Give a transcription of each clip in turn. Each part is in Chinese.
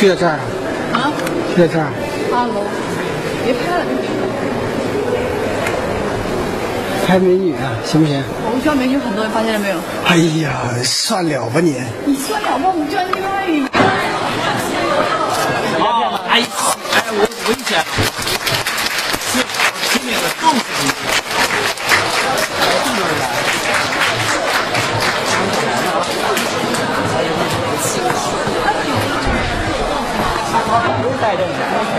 就在这儿啊？啊，就在这儿。二楼，别拍了，拍美女啊，行不行？我们学校美女很多，你发现了没有？哎呀，算了吧你。你算了吧，我们学校女美女。啊，哎，哎，我我以前是今年的重视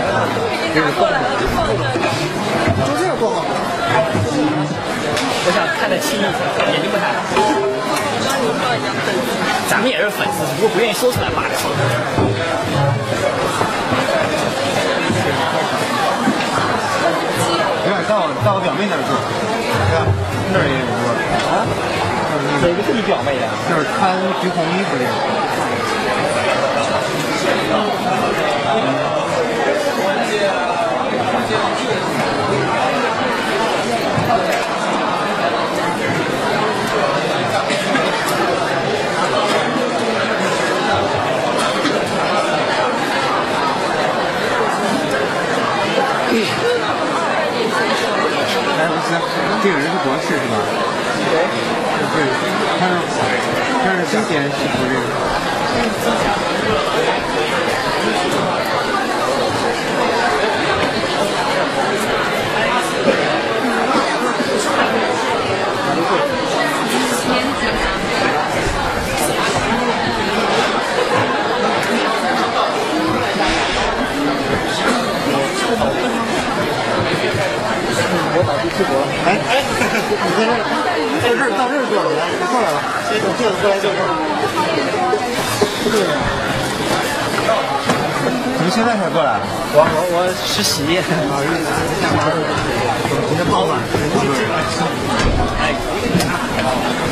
就这样多好。我想看得清一些，眼睛不太好。咱们也是粉丝，只不过不愿意说出来罢了。有点到到我表妹那儿坐，对吧？那儿也有桌啊。哪个是你表妹的？就是穿橘红衣服这个。这个人是博士是吧？对，是，他是他是今天是不是？哎 哎，你在这儿，在这儿到这儿坐着来，你过来吧，先坐过来坐这儿。过来？我我我实习。今天傍晚。哎，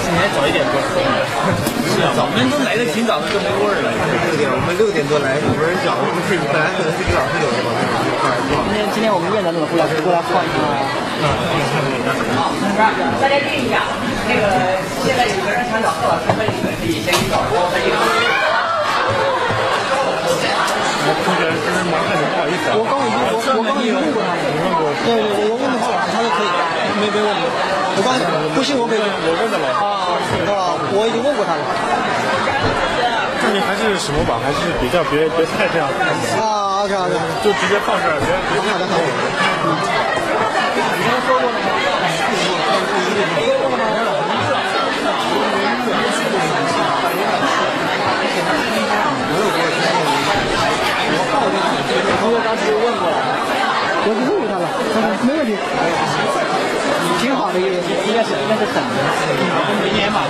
今天早一点过。是啊，我们都来的挺早的，就没味儿了。六点，我们六点多来，有人讲不是，本来可能是一个小时有的吧。今天今天我们院长怎么过来过来晃一下？大家定一下，那个现在有个人想找贺老师分一个，可以先去找我分一个。同学，真是麻烦你，不好意思啊。我刚已经我我刚已经问过他了，对对对，我问过他了，他说可以，没没问题。我刚不信我可以。我问的了。啊啊，我已经问过他了。那你还是什么吧，还是比较别别太这样，啊，OK OK。就直接放这儿，别别好的好的。同学当时就问过了，我就问过他了，他说没问题，挺好的一个。应该是应该是等的，明年嘛。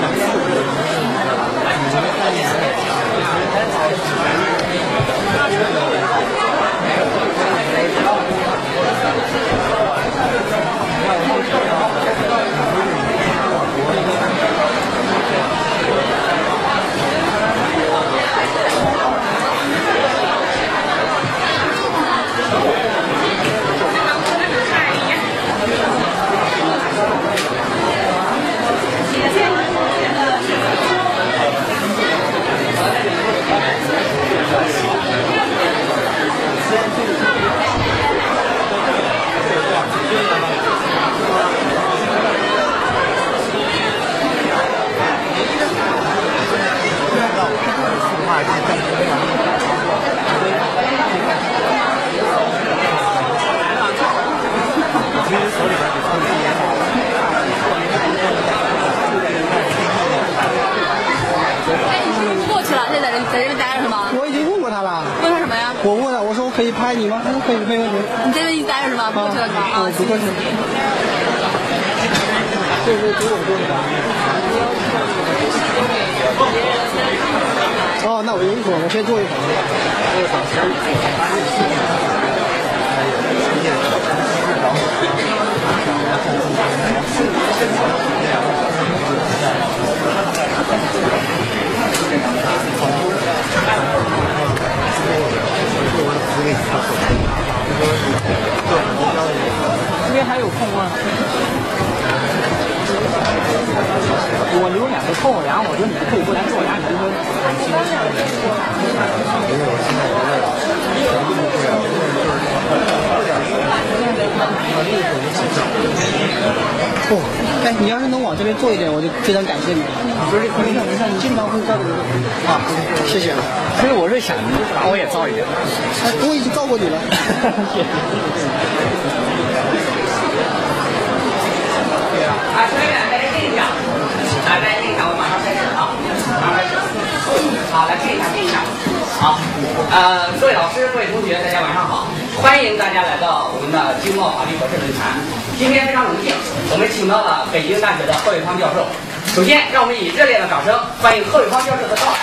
请到了北京大学的贺伟芳教授。首先，让我们以热烈的掌声欢迎贺伟芳教授的到来。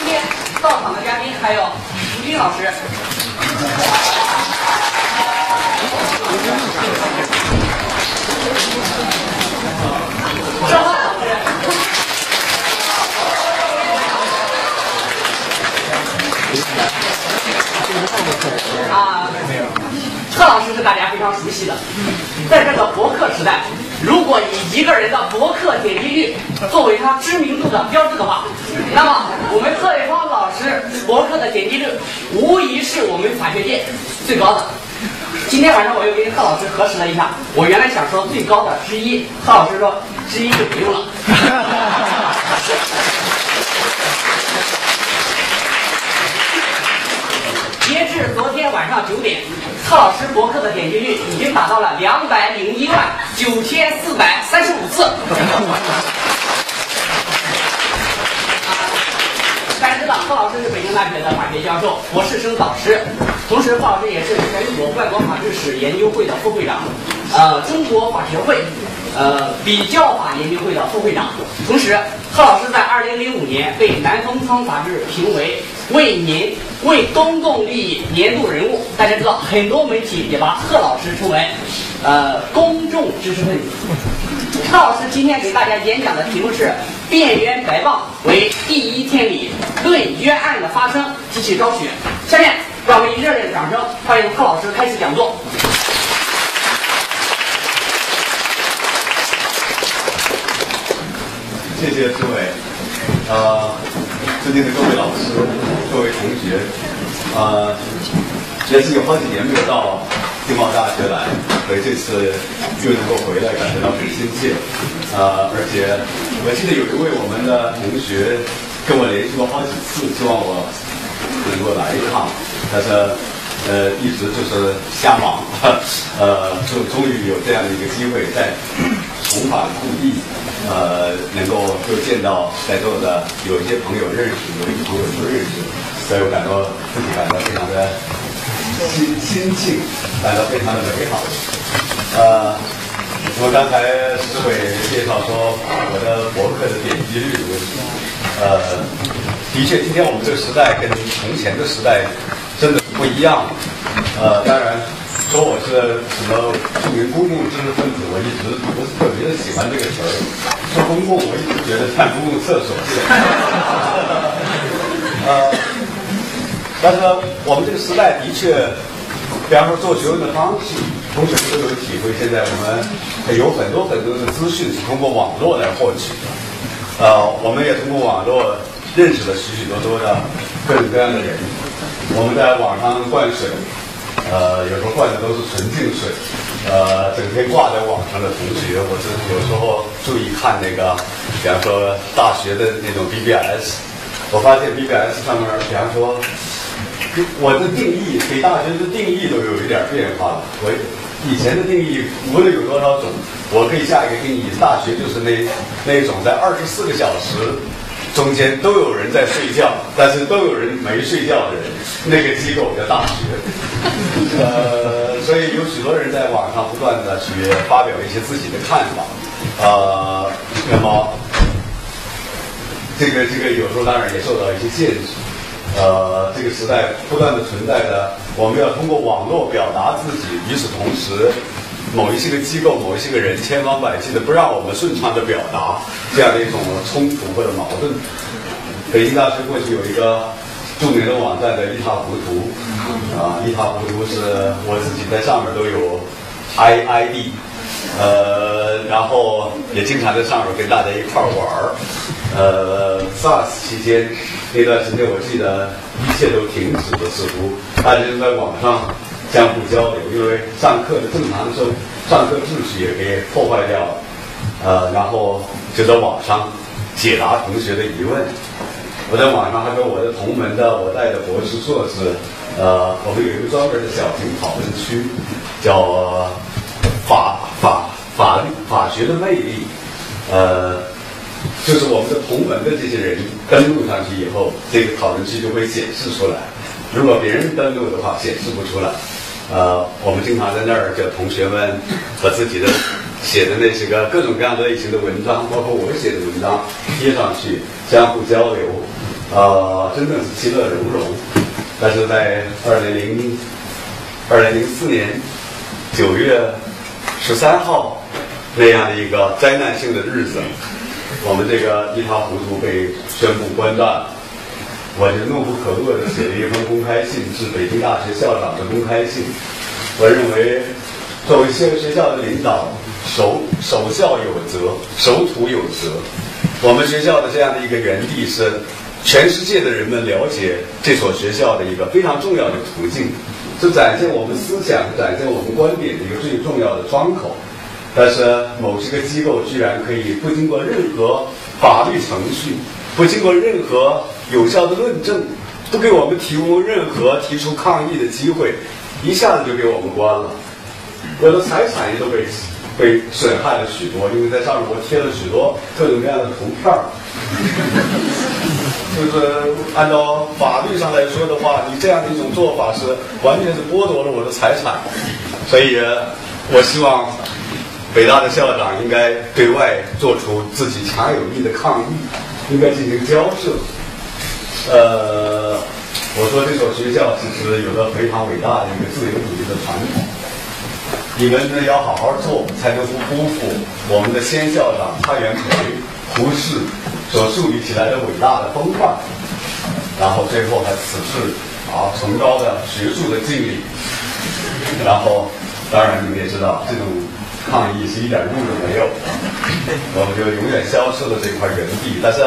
今天到场的嘉宾还有吴军老师。郑浩老师。啊，没有贺老师是大家非常熟悉的，在这个博客时代，如果以一个人的博客点击率作为他知名度的标志的话，那么我们贺伟芳老师博客的点击率无疑是我们法学界最高的。今天晚上我又跟贺老师核实了一下，我原来想说最高的之一，贺老师说之一就不用了。截至昨天晚上九点，贺老师博客的点击率已经达到了两百零一万九千四百三十五次。大家知道，贺老师是北京大学的法学教授、博士生导师，同时贺老师也是全国外国法制史研究会的副会长，呃，中国法学会呃比较法研究会的副会长。同时，贺老师在二零零五年被南方窗杂志评为为民为公共利益年度人物。大家知道，很多媒体也把贺老师称为呃公众知识分子。贺老师今天给大家演讲的题目是“辩冤白棒为第一天理，论冤案的发生及其昭雪”。下面让我们以热烈的掌声欢迎贺老师开始讲座。谢谢诸位，呃，尊敬的各位老师、各位同学，呃，也是有好几年没有到经贸大学来，所以这次又能够回来，感觉到很亲切。呃，而且我记得有一位我们的同学跟我联系过好几次，希望我能够来一趟，但是呃一直就是瞎忙，呃，就终于有这样的一个机会在重返故地。呃，能够又见到在座的有一些朋友认识，有一些朋友不认识，所以我感到自己感到非常的心心境，感到非常的美好。呃，那么刚才石伟介绍说我的博客的点击率问题，呃，的确，今天我们这个时代跟从前的时代真的不一样。呃，当然。说我是什么著名公共知识分子，我一直不是特别的喜欢这个词儿。说公共，我一直觉得像公共厕所。呃，但是我们这个时代的确，比方说做学问的方式，同学们都有体会。现在我们有很多很多的资讯是通过网络来获取的。呃，我们也通过网络认识了许许多多的各种各样的人。我们在网上灌水。呃，有时候灌的都是纯净水，呃，整天挂在网上的同学，我是有时候注意看那个，比方说大学的那种 BBS，我发现 BBS 上面，比方说，我的定义给大学的定义都有一点变化了。我以前的定义无论有多少种，我可以下一个定义，大学就是那那种在二十四个小时。中间都有人在睡觉，但是都有人没睡觉的人，那个机构叫大学。呃，所以有许多人在网上不断的去发表一些自己的看法。呃，那么这个这个有时候当然也受到一些限制。呃，这个时代不断的存在着，我们要通过网络表达自己，与此同时。某一些个机构、某一些个人，千方百计的不让我们顺畅的表达这样的一种冲突或者矛盾。北京大学过去有一个著名的网站的一塌糊涂，啊，一塌糊涂是我自己在上面都有 I I D，呃，然后也经常在上面跟大家一块玩儿。呃，SARS 期间那段时间，我记得一切都停止了，似乎大家就在网上相互交流，因为上课的正常的时候，上课秩序也给破坏掉了。呃，然后就在网上解答同学的疑问。我在网上还跟我的同门的，我带的博士、硕士，呃，我们有一个专门的小型讨论区，叫法法法律法学的魅力，呃，就是我们的同门的这些人登录上去以后，这个讨论区就会显示出来。如果别人登录的话，显示不出来。呃，我们经常在那儿叫同学们把自己的写的那些个各种各样的类型的文章，包括我写的文章贴上去，相互交流，呃，真正是其乐融融。但是在二零零二零零四年九月十三号那样的一个灾难性的日子，我们这个一塌糊涂被宣布关站了。我就怒不可遏地写了一封公开信，致北京大学校长的公开信。我认为，作为学学校的领导，守守校有责，守土有责。我们学校的这样的一个园地是全世界的人们了解这所学校的一个非常重要的途径，是展现我们思想、展现我们观点的一个最重要的窗口。但是某些个机构居然可以不经过任何法律程序，不经过任何有效的论证，不给我们提供任何提出抗议的机会，一下子就给我们关了。我的财产也都被被损害了许多，因为在上面我贴了许多各种各样的图片儿。就是按照法律上来说的话，你这样的一种做法是完全是剥夺了我的财产，所以我希望北大的校长应该对外做出自己强有力的抗议，应该进行交涉。呃，我说这所学校其实有着非常伟大的一个自由主义的传统，你们呢要好好做，才能不辜负我们的先校长蔡元培、胡适所树立起来的伟大的风范。然后最后还此次啊崇高的学术的敬礼。然后，当然你们也知道，这种抗议是一点用都没有的，我们就永远消失了这块原地。但是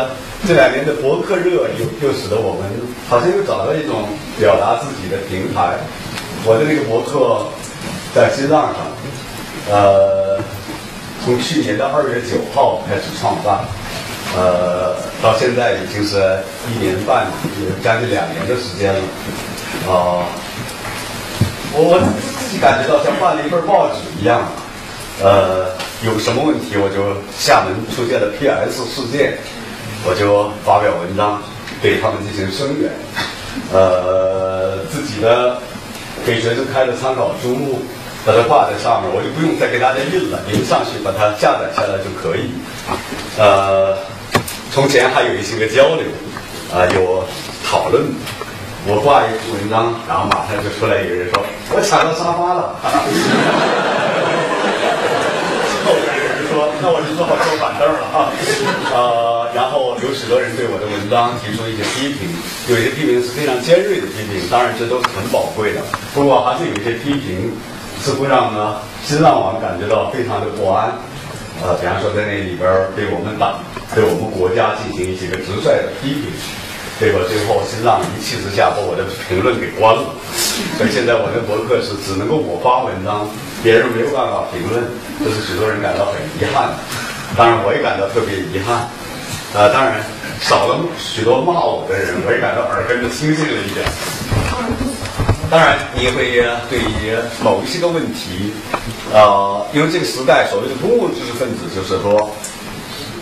这两年的博客热又又使得我们好像又找到一种表达自己的平台。我的那个博客在新浪上，呃，从去年的二月九号开始创办，呃，到现在已经是一年半，有将近两年的时间了，啊、我我自己感觉到像办了一份报纸一样，呃，有什么问题我就厦门出现了 PS 事件，我就发表文章对他们进行声援，呃，自己的给学生开的参考书目，把它挂在上面，我就不用再给大家印了，你们上去把它下载下来就可以，呃，从前还有一些个交流，啊、有讨论。我挂一篇文章，然后马上就出来有人说我抢到沙发了。我就只好坐板凳了啊。呃，然后有许多人对我的文章提出一些批评，有些批评是非常尖锐的批评，当然这都是很宝贵的。不过还是有一些批评似乎让呢新浪网感觉到非常的不安。呃，比方说在那里边对我们党、对我们国家进行一些个直率的批评。结果最后新浪一气之下把我的评论给关了，所以现在我的博客是只能够我发文章，别人没有办法评论，这是许多人感到很遗憾的。当然我也感到特别遗憾，呃，当然少了许多骂我的人，我也感到耳根子清净了一点。当然，你也会对于某一些个问题，呃，因为这个时代所谓的公共知识分子，就是说，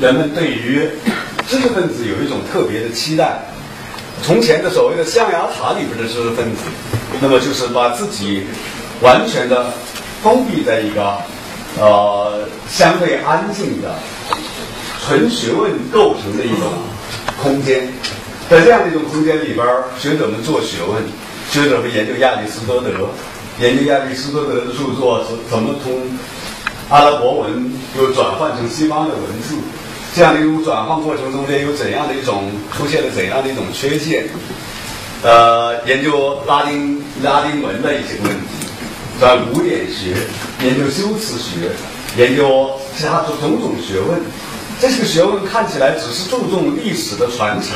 人们对于知识分子有一种特别的期待。从前的所谓的象牙塔里边的知识分子，那么就是把自己完全的封闭在一个呃相对安静的纯学问构成的一种空间，在这样的一种空间里边，学者们做学问，学者们研究亚里士多德，研究亚里士多德的著作怎怎么从阿拉伯文又转换成西方的文字。这样的一种转换过程中间有怎样的一种出现了怎样的一种缺陷？呃，研究拉丁拉丁文的一些问题，在古典学，研究修辞学，研究其他种种种学问。这些个学问看起来只是注重历史的传承，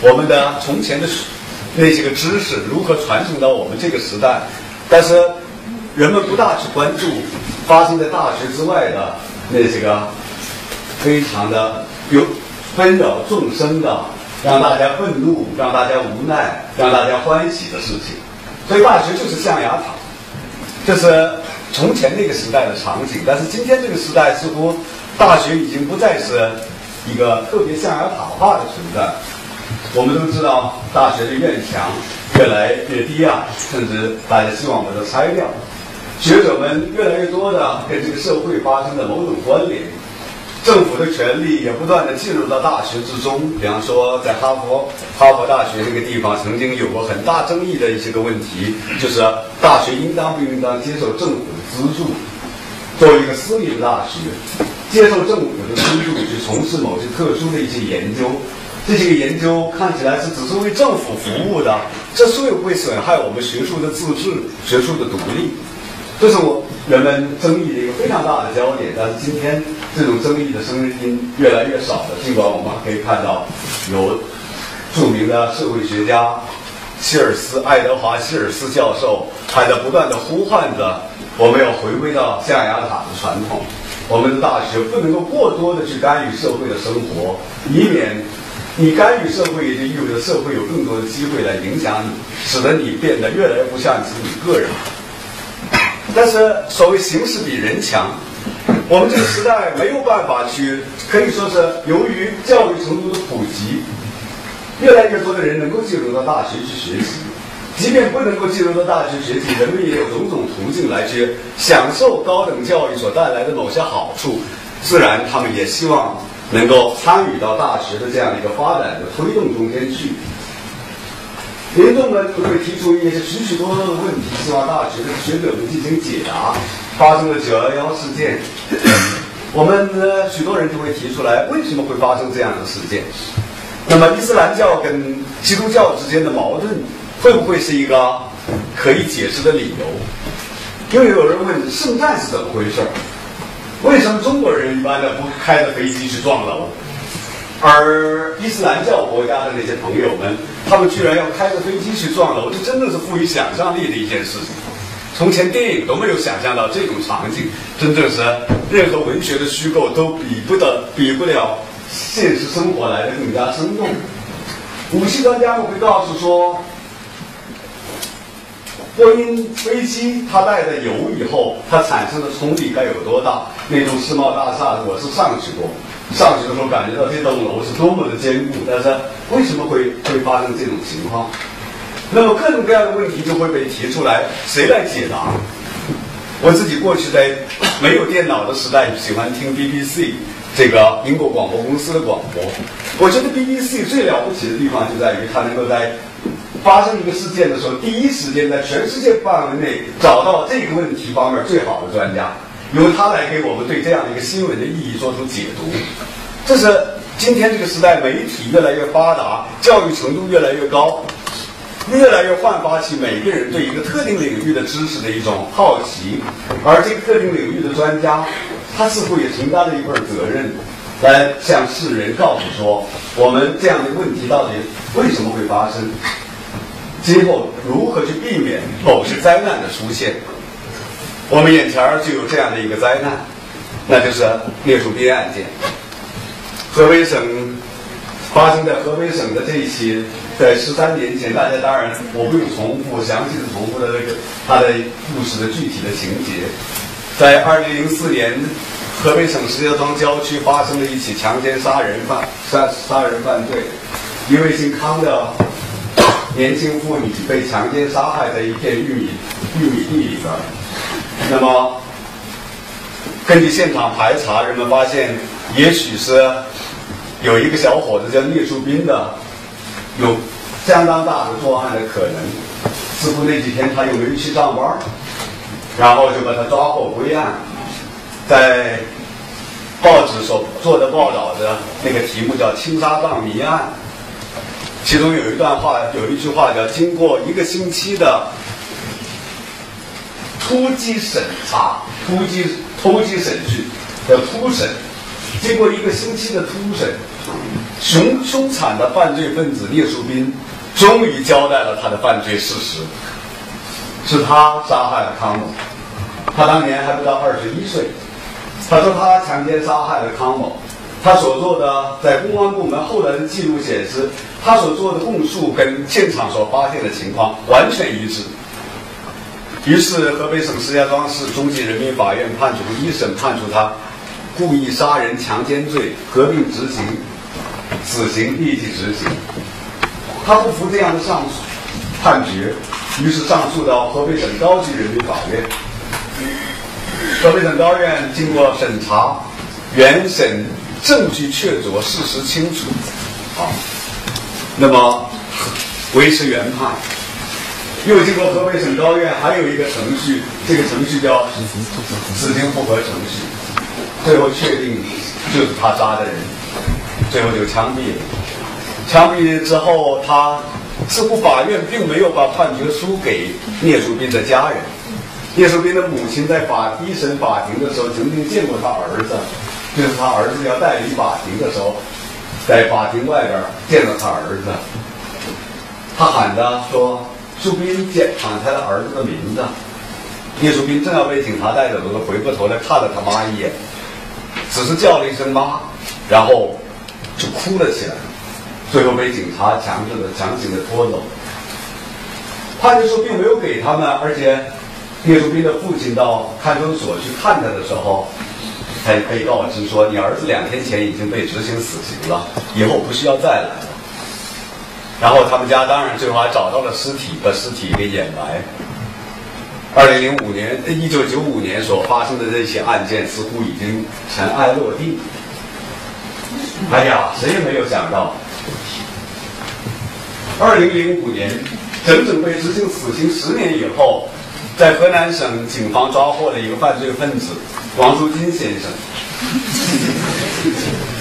我们的从前的那些个知识如何传承到我们这个时代，但是人们不大去关注发生在大学之外的那些个非常的有纷扰众生的，让大家愤怒、让大家无奈、让大家欢喜的事情。所以大学就是象牙塔，这是从前那个时代的场景，但是今天这个时代似乎。大学已经不再是一个特别象牙塔化的存在。我们都知道，大学的院墙越来越低啊，甚至大家希望把它拆掉。学者们越来越多的跟这个社会发生的某种关联，政府的权力也不断的进入到大学之中。比方说，在哈佛哈佛大学这个地方，曾经有过很大争议的一些个问题，就是大学应当不应当接受政府的资助，作为一个私立的大学。接受政府的资助去从事某些特殊的一些研究，这些个研究看起来是只是为政府服务的，这会不会损害我们学术的自治、学术的独立？这是我人们争议的一个非常大的焦点。但是今天这种争议的声音越来越少了。尽管我们可以看到，有著名的社会学家希尔斯、爱德华·希尔斯教授还在不断的呼唤着，我们要回归到象牙塔的传统。我们的大学不能够过多的去干预社会的生活，以免你干预社会，也就意味着社会有更多的机会来影响你，使得你变得越来越不像自己个人。但是，所谓形势比人强，我们这个时代没有办法去，可以说是由于教育程度的普及，越来越多的人能够进入到大学去学习。即便不能够进入到大学学习，人们也有种种途径来去享受高等教育所带来的某些好处。自然，他们也希望能够参与到大学的这样一个发展的推动中间去。民众们会提出一些许许多多的问题，希望大学的学者们进行解答。发生了九幺幺事件，我们呢许多人就会提出来，为什么会发生这样的事件？那么，伊斯兰教跟基督教之间的矛盾？会不会是一个可以解释的理由？又有人问圣战是怎么回事？为什么中国人一般的不开着飞机去撞楼，而伊斯兰教国家的那些朋友们，他们居然要开着飞机去撞楼？这真的是富于想象力的一件事情。从前电影都没有想象到这种场景，真正是任何文学的虚构都比不得、比不了现实生活来的更加生动。武器专家们会告诉说。波音飞机它带的油以后，它产生的冲力该有多大？那栋世贸大厦我是上去过，上去的时候感觉到这栋楼是多么的坚固。但是为什么会会发生这种情况？那么各种各样的问题就会被提出来，谁来解答？我自己过去在没有电脑的时代，喜欢听 BBC 这个英国广播公司的广播。我觉得 BBC 最了不起的地方就在于它能够在。发生一个事件的时候，第一时间在全世界范围内找到这个问题方面最好的专家，由他来给我们对这样的一个新闻的意义做出解读。这是今天这个时代媒体越来越发达，教育程度越来越高，越来越焕发起每个人对一个特定领域的知识的一种好奇。而这个特定领域的专家，他似乎也承担了一份责任，来向世人告诉说，我们这样的问题到底为什么会发生。今后如何去避免某些灾难的出现？我们眼前就有这样的一个灾难，那就是聂树斌案件。河北省发生在河北省的这一起，在十三年前，大家当然我不用重复详细的重复的那个他的故事的具体的情节。在二零零四年，河北省石家庄郊区发生了一起强奸杀人犯杀杀人犯罪，一位姓康的。年轻妇女被强奸杀害在一片玉米玉米地里边。那么，根据现场排查，人们发现，也许是有一个小伙子叫聂树斌的，有相当大的作案的可能。似乎那几天他又没去上班，然后就把他抓获归案。在报纸所做的报道的那个题目叫“青纱帐谜案”。其中有一段话，有一句话叫“经过一个星期的突击审查、突击突击审讯的突审，经过一个星期的突审，凶凶残的犯罪分子聂树斌终于交代了他的犯罪事实，是他杀害了康某。他当年还不到二十一岁。他说他强奸杀害了康某。他所做的，在公安部门后来的记录显示，他所做的供述跟现场所发现的情况完全一致。于是，河北省石家庄市中级人民法院判处一审判处他故意杀人、强奸罪合并执行，死刑立即执行。他不服这样的上诉判决，于是上诉到河北省高级人民法院。河北省高院经过审查，原审。证据确凿，事实清楚，好，那么维持原判，又经过河北省高院还有一个程序，这个程序叫死刑复核程序，最后确定就是他杀的人，最后就枪毙了。枪毙之后，他似乎法院并没有把判决书给聂树斌的家人。聂树斌的母亲在法一审法庭的时候曾经见过他儿子。就是他儿子要代理法庭的时候，在法庭外边见到他儿子，他喊着说：“树斌，见喊他的儿子的名字。”聂树斌正要被警察带走的时候，回过头来看了他妈一眼，只是叫了一声“妈”，然后就哭了起来，最后被警察强制的、强行的拖走。判决书并没有给他们，而且聂树斌的父亲到看守所去看他的时候。才被告知说，你儿子两天前已经被执行死刑了，以后不需要再来了。然后他们家当然最后还找到了尸体，把尸体给掩埋。二零零五年，一九九五年所发生的这些案件似乎已经尘埃落定。哎呀，谁也没有想到，二零零五年整整被执行死刑十年以后，在河南省警方抓获了一个犯罪分子。王书金先生，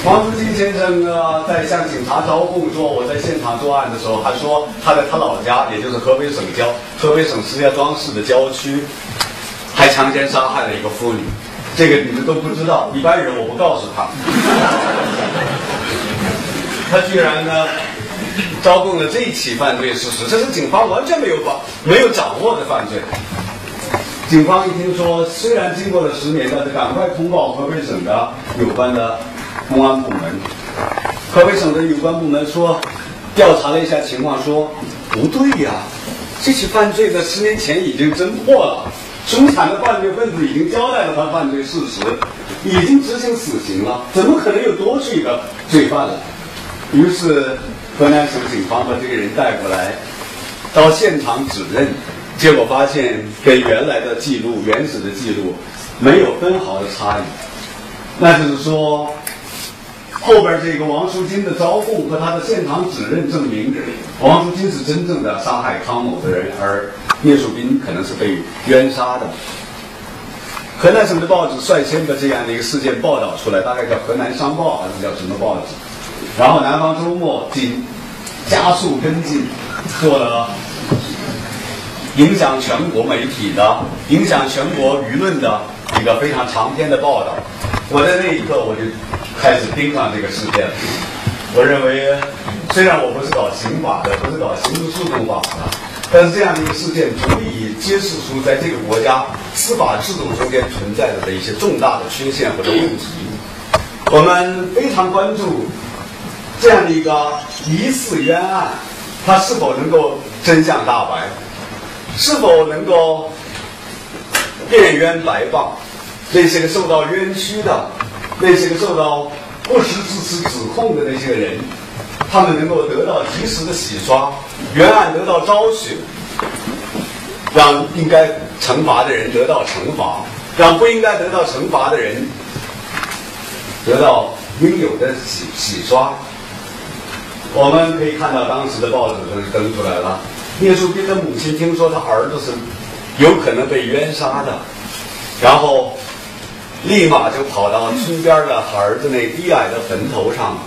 王书金先生呢，在向警察招供说我在现场作案的时候，还说他在他老家，也就是河北省郊河北省石家庄市的郊区，还强奸杀害了一个妇女。这个你们都不知道，一般人我不告诉他。他居然呢，招供了这一起犯罪事实，这是警方完全没有把没有掌握的犯罪。警方一听说，虽然经过了十年，但是赶快通报河北省的有关的公安部门。河北省的有关部门说，调查了一下情况，说不对呀，这起犯罪在十年前已经侦破了，凶残的犯罪分子已经交代了他犯罪事实，已经执行死刑了，怎么可能又多出一个罪犯来？于是河南省警方把这个人带过来，到现场指认。结果发现跟原来的记录、原始的记录没有分毫的差异，那就是说，后边这个王书金的招供和他的现场指认证明，王书金是真正的杀害康某的人，而聂树斌可能是被冤杀的。河南省的报纸率先把这样的一个事件报道出来，大概叫《河南商报》还是叫什么报纸？然后南方周末紧加速跟进，做了。影响全国媒体的、影响全国舆论的一个非常长篇的报道，我在那一刻我就开始盯上这个事件了。我认为，虽然我不是搞刑法的，不是搞刑事诉讼法的，但是这样的一个事件足以揭示出在这个国家司法制度中间存在着的一些重大的缺陷或者问题。我们非常关注这样的一个疑似冤案，它是否能够真相大白。是否能够变冤白谤？那些个受到冤屈的，那些受到不实之词指控的那些人，他们能够得到及时的洗刷，冤案得到昭雪，让应该惩罚的人得到惩罚，让不应该得到惩罚的人得到应有的洗洗刷。我们可以看到当时的报纸上登出来了。聂树斌的母亲听说他儿子是有可能被冤杀的，然后立马就跑到村边的儿子那低矮的坟头上，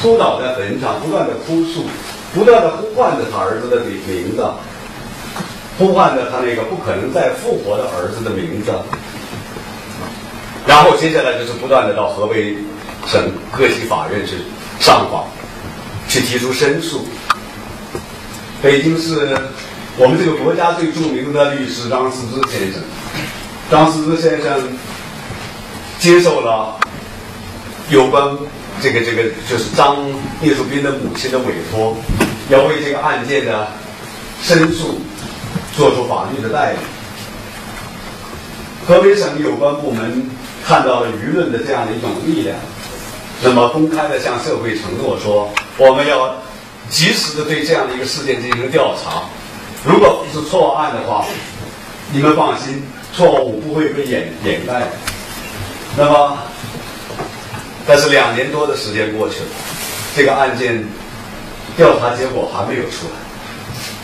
扑倒在坟上，不断的哭诉，不断的呼唤着他儿子的名名字，呼唤着他那个不可能再复活的儿子的名字。然后接下来就是不断的到河北省各级法院去上访，去提出申诉。北京市我们这个国家最著名的律师张思之先生，张思之先生接受了有关这个这个就是张聂树斌的母亲的委托，要为这个案件的申诉做出法律的代理。河北省有关部门看到了舆论的这样的一种力量，那么公开的向社会承诺说，我们要及时的对这样的一个事件进行调查，如果是错案的话，你们放心，错误不会被掩掩盖。那么，但是两年多的时间过去了，这个案件调查结果还没有出来。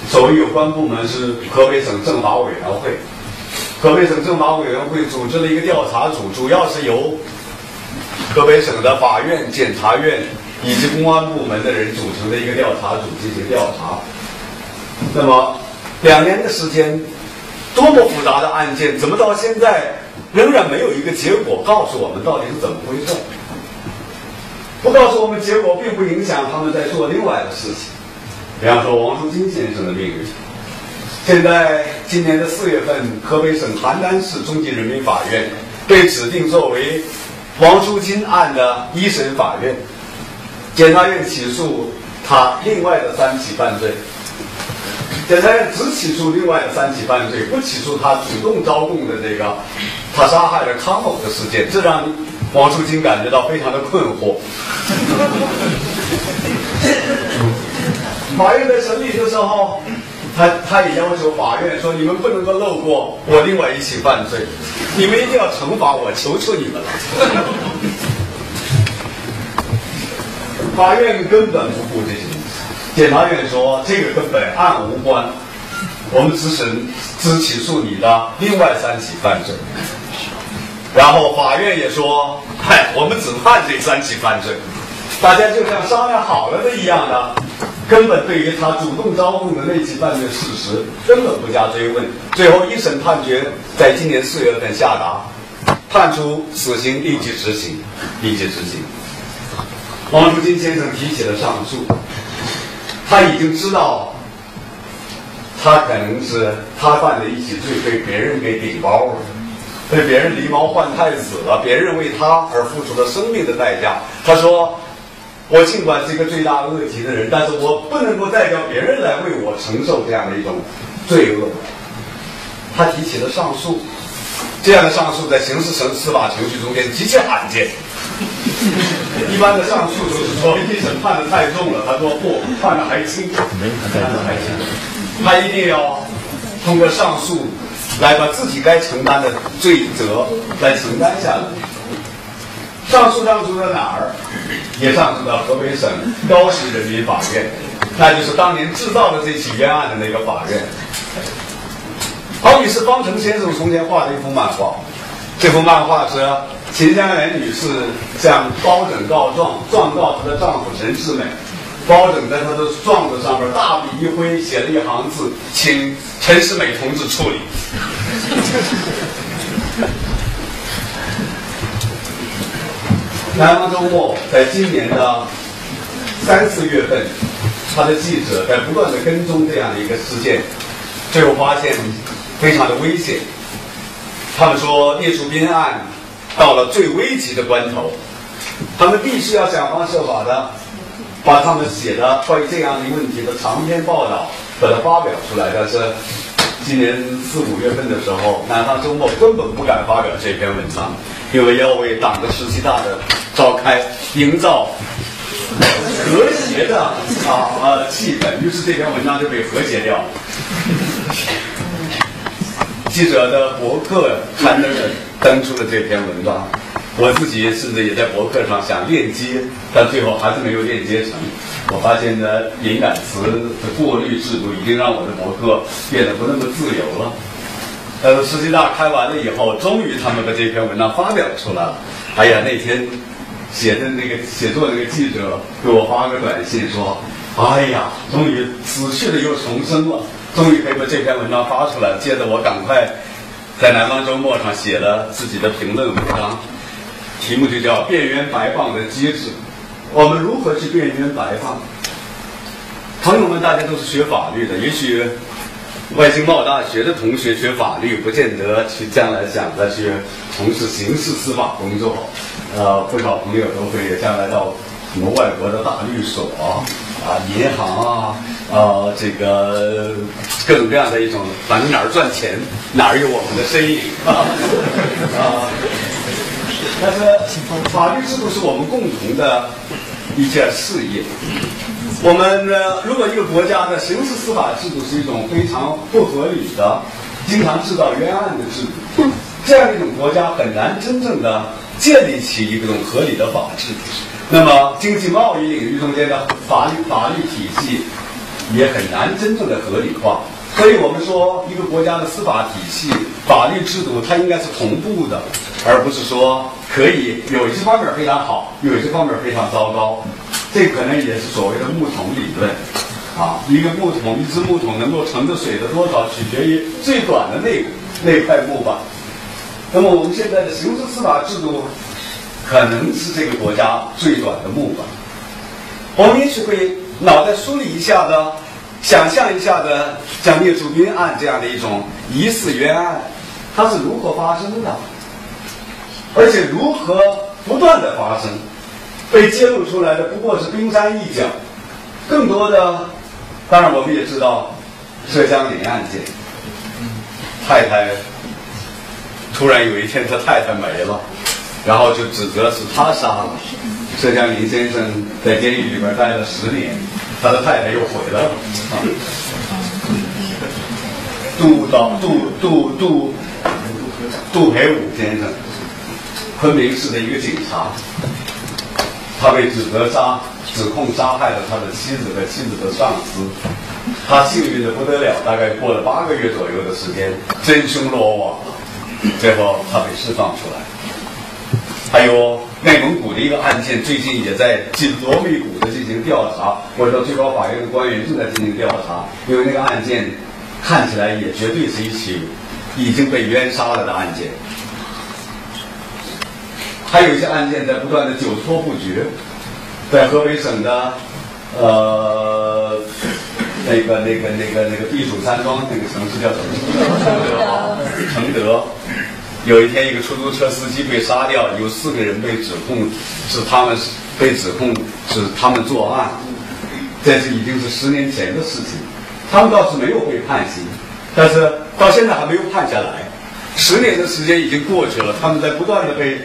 所谓有关部门是河北省政法委员会。河北省政法委员会组织了一个调查组，主要是由河北省的法院、检察院以及公安部门的人组成的一个调查组进行调查。那么两年的时间，多么复杂的案件，怎么到现在仍然没有一个结果告诉我们到底是怎么回事？不告诉我们结果，并不影响他们在做另外的事情。比方说王树金先生的命运。现在今年的四月份，河北省邯郸市中级人民法院被指定作为王书金案的一审法院，检察院起诉他另外的三起犯罪。检察院只起诉另外三起犯罪，不起诉他主动招供的这个他杀害了康某的事件，这让王淑金感觉到非常的困惑。法院在审理的时候。他他也要求法院说：“你们不能够漏过我另外一起犯罪，你们一定要惩罚我，求求你们了。”法院根本不顾这些。检察院说：“这个跟本案无关，我们只审只起诉你的另外三起犯罪。”然后法院也说：“嗨，我们只判这三起犯罪，大家就像商量好了的一样的。”根本对于他主动招供的那起犯罪事实根本不加追问，最后一审判决在今年四月份下达，判处死刑立即执行，立即执行。王淑金先生提起了上诉，他已经知道，他可能是他犯的一起罪被别人给顶包了，被别人狸猫换太子了，别人为他而付出了生命的代价。他说。我尽管是一个罪大恶极的人，但是我不能够再叫别人来为我承受这样的一种罪恶。他提起了上诉，这样的上诉在刑事审司法程序中间极其罕见。一般的上诉就是说一审判的太重了，他说不，判的还轻，判的还轻。他一定要通过上诉来把自己该承担的罪责来承担下来。上诉上诉到哪儿？也上诉到河北省高级人民法院，那就是当年制造的这起冤案的那个法院。好比是方成先生从前画的一幅漫画，这幅漫画是秦香莲女士向包拯告状，状告她的丈夫陈世美。包拯在他的状子上面大笔一挥，写了一行字，请陈世美同志处理。南方周末在今年的三四月份，他的记者在不断的跟踪这样的一个事件，最后发现非常的危险。他们说聂树斌案到了最危急的关头，他们必须要想方设法的把他们写的关于这样的问题的长篇报道把它发表出来。但是今年四五月份的时候，南方周末根本不敢发表这篇文章。因为要为党的十七大的召开营造和谐的啊气氛，于是这篇文章就被和谐掉了。记者的博客刊登了登出了这篇文章，我自己甚至也在博客上想链接，但最后还是没有链接成。我发现呢，敏感词的过滤制度已经让我的博客变得不那么自由了。呃，十七大开完了以后，终于他们把这篇文章发表出来了。哎呀，那天写的那个写作那个记者给我发个短信说：“哎呀，终于死去的又重生了，终于可以把这篇文章发出来。接着我赶快在南方周末上写了自己的评论文章，题目就叫“变冤白放的机制”。我们如何去变冤白放？朋友们，大家都是学法律的，也许外经贸大学的同学学法律，不见得去将来想着去从事刑事司法工作。呃，不少朋友都会将来到什么外国的大律所啊、银行啊、呃，这个各种各样的一种，反正哪儿赚钱，哪儿有我们的身影啊。啊，但是法律制度是我们共同的一件事业。我们呢，如果一个国家的刑事司法制度是一种非常不合理的、经常制造冤案的制度，这样一种国家很难真正的建立起一种合理的法治。那么，经济贸易领域中间的法律法律体系也很难真正的合理化。所以我们说，一个国家的司法体系、法律制度，它应该是同步的，而不是说可以有一些方面非常好，有一些方面非常糟糕。这可能也是所谓的木桶理论，啊，一个木桶，一只木桶能够盛的水的多少，取决于最短的那那块木板。那么我们现在的刑事司法制度，可能是这个国家最短的木板。我们也许会脑袋梳理一下的，想象一下的，像聂树斌案这样的一种疑似冤案，它是如何发生的，而且如何不断的发生。被揭露出来的不过是冰山一角，更多的，当然我们也知道，浙江林案件，太太突然有一天他太太没了，然后就指责是他杀了。浙江林先生在监狱里边待了十年，他的太太又回来了。杜导杜杜杜杜培武先生，昆明市的一个警察。他被指责杀，指控杀害了他的妻子和妻子的上司。他幸运的不得了，大概过了八个月左右的时间，真凶落网了。最后他被释放出来。还有内蒙古的一个案件，最近也在紧锣密鼓的进行调查，或者说最高法院的官员正在进行调查，因为那个案件看起来也绝对是一起已经被冤杀了的案件。还有一些案件在不断的久拖不决，在河北省的呃那个那个那个那个避暑山庄那个城市叫什么？承德。有一天，一个出租车司机被杀掉，有四个人被指控是他们被指控是他们作案，这是已经是十年前的事情。他们倒是没有被判刑，但是到现在还没有判下来。十年的时间已经过去了，他们在不断的被。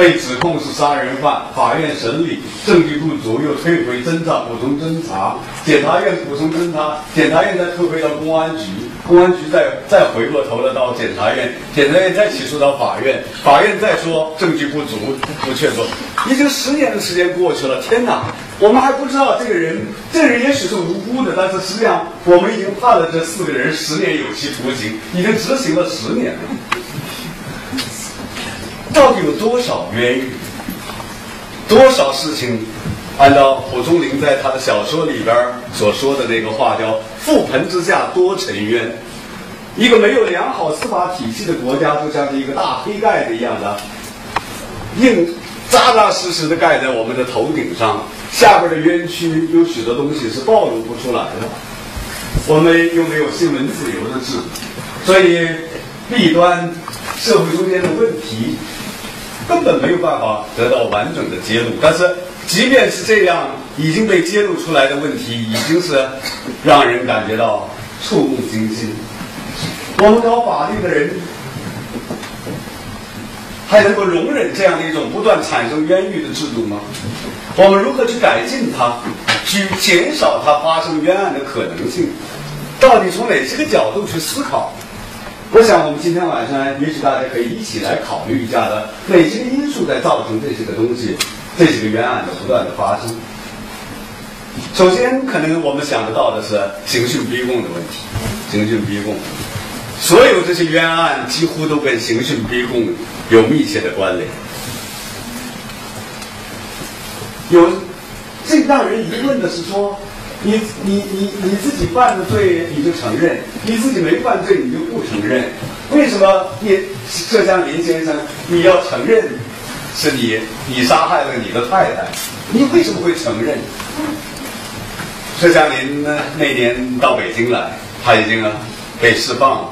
被指控是杀人犯，法院审理证据不足，又退回侦查，补充侦查，检察院补充侦查，检察院再退回到公安局，公安局再再回过头了到检察院，检察院再起诉到法院，法院再说证据不足，不确凿，已经十年的时间过去了，天哪，我们还不知道这个人，这人也许是无辜的，但是实际上我们已经判了这四个人十年有期徒刑，已经执行了十年了。到底有多少冤狱？多少事情？按照蒲松龄在他的小说里边所说的那个话，叫“覆盆之下多沉冤”。一个没有良好司法体系的国家，就像是一个大黑盖子一样的，硬扎扎实实的盖在我们的头顶上。下边的冤屈有许多东西是暴露不出来的。我们又没有新闻自由的制度，所以弊端、社会中间的问题。根本没有办法得到完整的揭露，但是即便是这样，已经被揭露出来的问题，已经是让人感觉到触目惊心。我们搞法律的人，还能够容忍这样的一种不断产生冤狱的制度吗？我们如何去改进它，去减少它发生冤案的可能性？到底从哪些个角度去思考？我想，我们今天晚上，也许大家可以一起来考虑一下的，哪些因素在造成这些个东西、这几个冤案的不断的发生？首先，可能我们想得到的是刑讯逼供的问题。刑讯逼供，所有这些冤案几乎都跟刑讯逼供有密切的关联。有最让人疑问的是说，你你你你自己犯了罪你就承认，你自己没犯罪你就不承认。为什么你浙江林先生你要承认是你你杀害了你的太太？你为什么会承认？浙江林呢那年到北京来，他已经被释放了。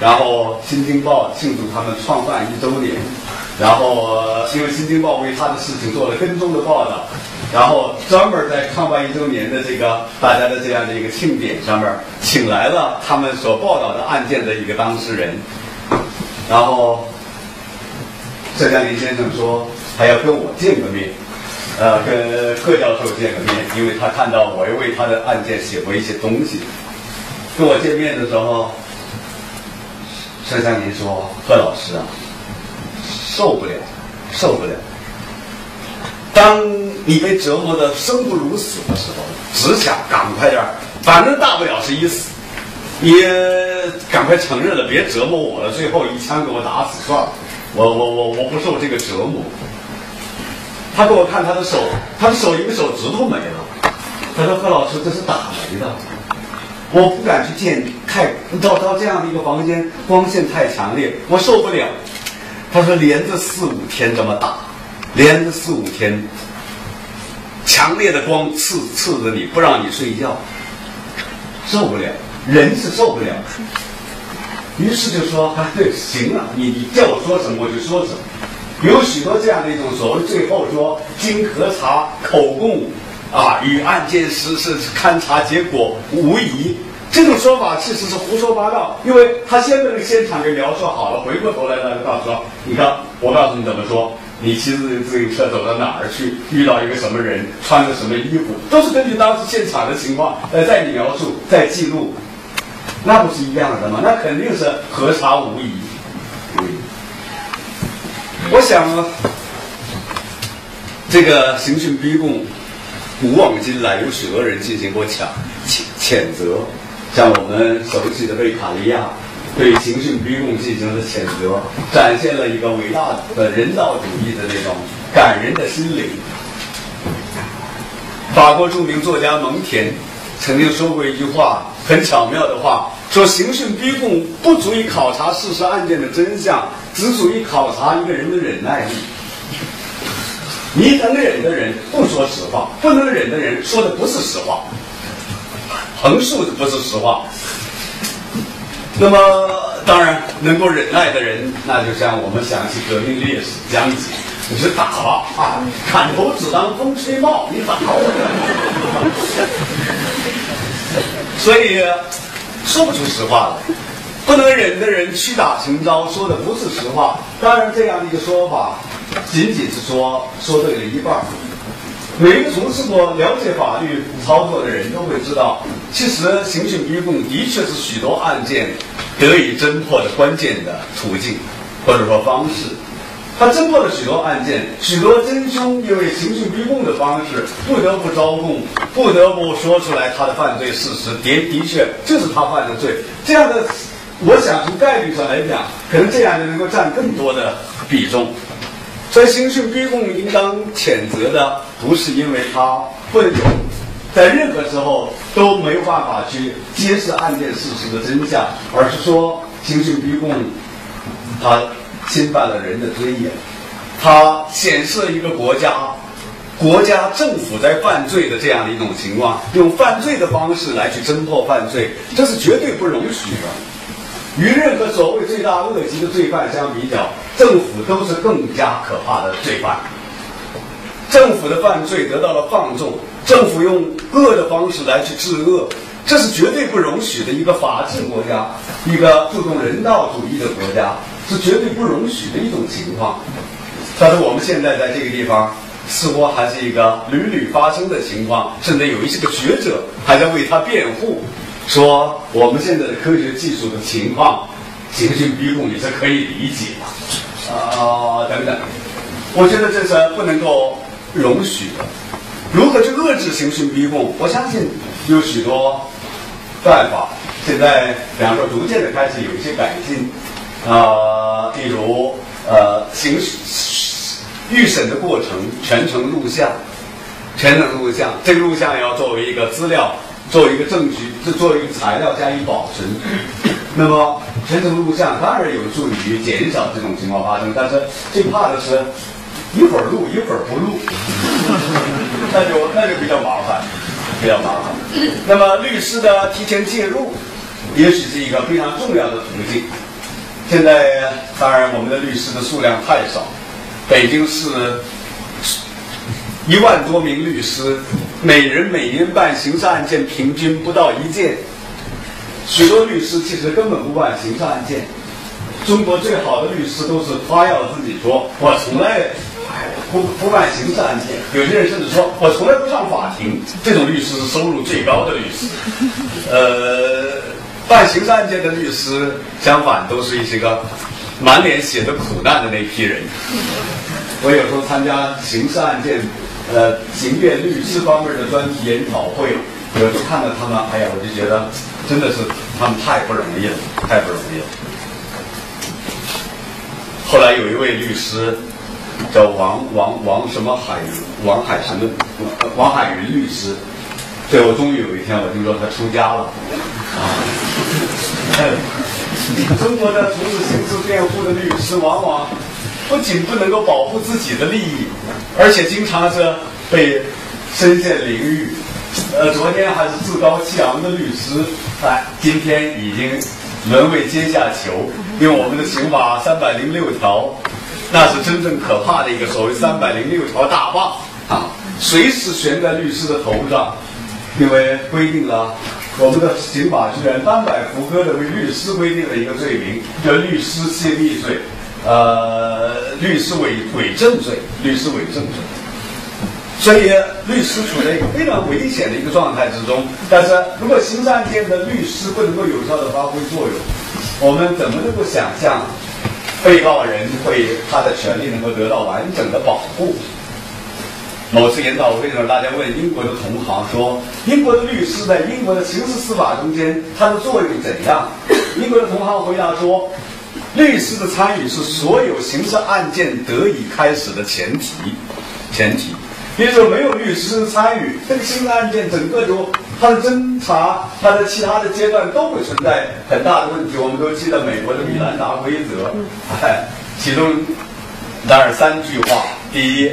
然后《新京报》庆祝他们创办一周年，然后因为《新京报》为他的事情做了跟踪的报道，然后专门在创办一周年的这个大家的这样的一个庆典上面，请来了他们所报道的案件的一个当事人，然后浙江林先生说还要跟我见个面，呃，跟贺教授见个面，因为他看到我又为他的案件写过一些东西，跟我见面的时候。盛香林说：“贺老师啊，受不了，受不了。当你被折磨的生不如死的时候，只想赶快点反正大不了是一死，你赶快承认了，别折磨我了，最后一枪给我打死算了。我我我我不受这个折磨。”他给我看他的手，他的手一个手指头没了。他说：“贺老师，这是打没的。”我不敢去见太到到这样的一个房间，光线太强烈，我受不了。他说连着四五天这么打，连着四五天，强烈的光刺刺着你不让你睡觉，受不了，人是受不了。于是就说啊，对，行了，你你叫我说什么我就说什么。有许多这样的一种所谓最后说经核查口供。啊，与案件实勘查结果无疑，这种说法其实是胡说八道，因为他先把那个现场给描述好了，回过头来呢，告诉说，你看，我告诉你怎么说，你骑自自行车走到哪儿去，遇到一个什么人，穿着什么衣服，都是根据当时现场的情况，呃，在描述，在记录，那不是一样的吗？那肯定是核查无疑。我想，这个刑讯逼供。古往今来，有许多人进行过谴谴谴责，像我们熟悉的贝卡利亚对刑讯逼供进行了谴责，展现了一个伟大的人道主义的那种感人的心灵。法国著名作家蒙田曾经说过一句话，很巧妙的话，说刑讯逼供不足以考察事实案件的真相，只足以考察一个人的忍耐力。你能忍的人不说实话，不能忍的人说的不是实话，横竖的不是实话。那么，当然能够忍耐的人，那就像我们想起革命烈士江吉，你是打吧啊，砍头只当风吹帽，你打我。所以说不出实话来，不能忍的人屈打成招，说的不是实话。当然，这样的一个说法。仅仅是说说对了一半儿。每一个从事过、了解法律操作的人都会知道，其实刑讯逼供的确是许多案件得以侦破的关键的途径，或者说方式。他侦破了许多案件，许多真凶因为刑讯逼供的方式，不得不招供，不得不说出来他的犯罪事实。的的确就是他犯的罪。这样的，我想从概率上来讲，可能这样就能够占更多的比重。所以刑讯逼供应当谴责的，不是因为他笨拙，在任何时候都没有办法去揭示案件事实的真相，而是说刑讯逼供，他侵犯了人的尊严，他显示了一个国家、国家政府在犯罪的这样的一种情况，用犯罪的方式来去侦破犯罪，这是绝对不容许的。与任何所谓罪大恶极的罪犯相比较，政府都是更加可怕的罪犯。政府的犯罪得到了放纵，政府用恶的方式来去治恶，这是绝对不容许的。一个法治国家，一个注重人道主义的国家，是绝对不容许的一种情况。但是我们现在在这个地方，似乎还是一个屡屡发生的情况，甚至有一些个学者还在为他辩护。说我们现在的科学技术的情况，刑讯逼供也是可以理解的，啊等等，我觉得这是不能够容许的。如何去遏制刑讯逼供？我相信有许多办法。现在，比方说，逐渐的开始有一些改进，啊，例如呃，刑预审的过程全程录像。全程录像，这个录像要作为一个资料，作为一个证据，这作为一个材料加以保存。那么全程录像当然有助于减少这种情况发生，但是最怕的是一会儿录一会儿不录，那就那就比较麻烦，比较麻烦。那么律师的提前介入，也许是一个非常重要的途径。现在当然我们的律师的数量太少，北京市一万多名律师，每人每年办刑事案件平均不到一件。许多律师其实根本不办刑事案件。中国最好的律师都是夸耀自己说：“我从来不不办刑事案件。”有些人甚至说：“我从来不上法庭。”这种律师是收入最高的律师。呃，办刑事案件的律师，相反都是一些个满脸写着苦难的那批人。我有时候参加刑事案件，呃，刑辩律师方面的专题研讨会，有时看到他们，哎呀，我就觉得真的是他们太不容易了，太不容易了。后来有一位律师叫王王王什么海王海什么王海云律师，最后终于有一天我听说他出家了啊。中国的从事刑事辩护的律师，往往不仅不能够保护自己的利益，而且经常是被身陷囹圄。呃，昨天还是趾高气昂的律师，哎，今天已经沦为阶下囚。用我们的刑法三百零六条，那是真正可怕的一个所谓三百零六条大棒啊，随时悬在律师的头上，因为规定了我们的刑法居然单摆福歌的为律师规定了一个罪名，叫律师泄密罪，呃，律师伪伪证罪，律师伪证罪。所以，律师处在一个非常危险的一个状态之中。但是如果刑事案件的律师不能够有效的发挥作用，我们怎么能够想象被告人会他的权利能够得到完整的保护？某次研讨会上，大家问英国的同行说：“英国的律师在英国的刑事司法中间，它的作用怎样？”英国的同行回答说：“律师的参与是所有刑事案件得以开始的前提，前提。”也就是说，没有律师参与，这个刑事案件整个就它的侦查、它的其他的阶段都会存在很大的问题。我们都记得美国的米兰达规则，哎，其中当然三句话：第一，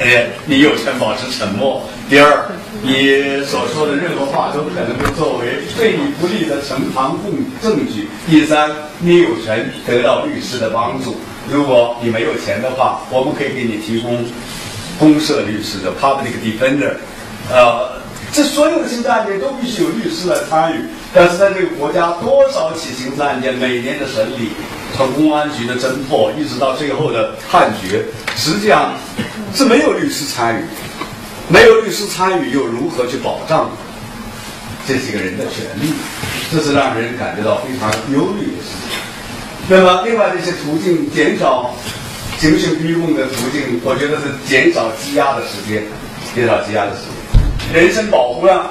哎，你有权保持沉默；第二，你所说的任何话都可能被作为对你不利的呈堂供证据；第三，你有权得到律师的帮助。如果你没有钱的话，我们可以给你提供。公社律师的 public defender，呃，这所有的刑事案件都必须有律师来参与。但是在这个国家，多少起刑事案件每年的审理，从公安局的侦破一直到最后的判决，实际上是没有律师参与。没有律师参与，又如何去保障这几个人的权利？这是让人感觉到非常忧虑的事情。那么，另外的一些途径，减少。刑讯逼供的途径，我觉得是减少羁押的时间，减少羁押的时间。人身保护让、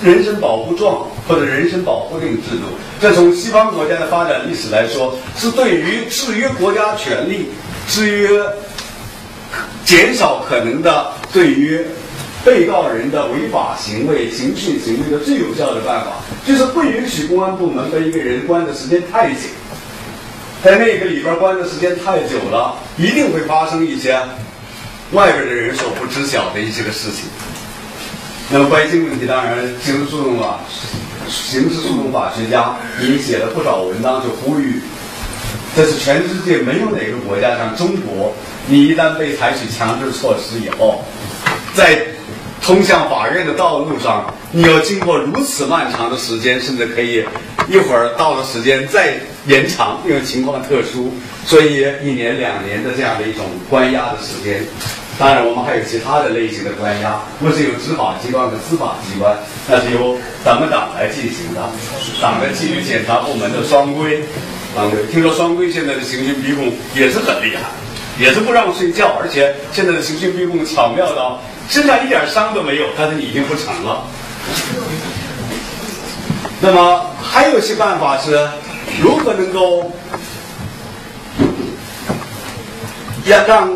人身保护状或者人身保护令制度，这从西方国家的发展历史来说，是对于制约国家权力、制约、减少可能的对于被告人的违法行为、刑讯行为的最有效的办法，就是不允许公安部门把一个人关的时间太久。在那个里边关的时间太久了，一定会发生一些外边的人所不知晓的一些个事情。那么关于这个问题，当然刑事诉讼法、刑事诉讼法学家已经写了不少文章，就呼吁，这是全世界没有哪个国家像中国，你一旦被采取强制措施以后，在通向法院的道路上，你要经过如此漫长的时间，甚至可以一会儿到了时间再。延长，因为情况特殊，所以一年两年的这样的一种关押的时间。当然，我们还有其他的类型的关押，不是由执法机关和司法机关，那是由咱们党来进行的。党的纪律检查部门的双规，双规。听说双规现在的刑讯逼供也是很厉害，也是不让睡觉，而且现在的刑讯逼供巧妙到身上一点伤都没有，但是你已经不成了。那么还有些办法是。如何能够要让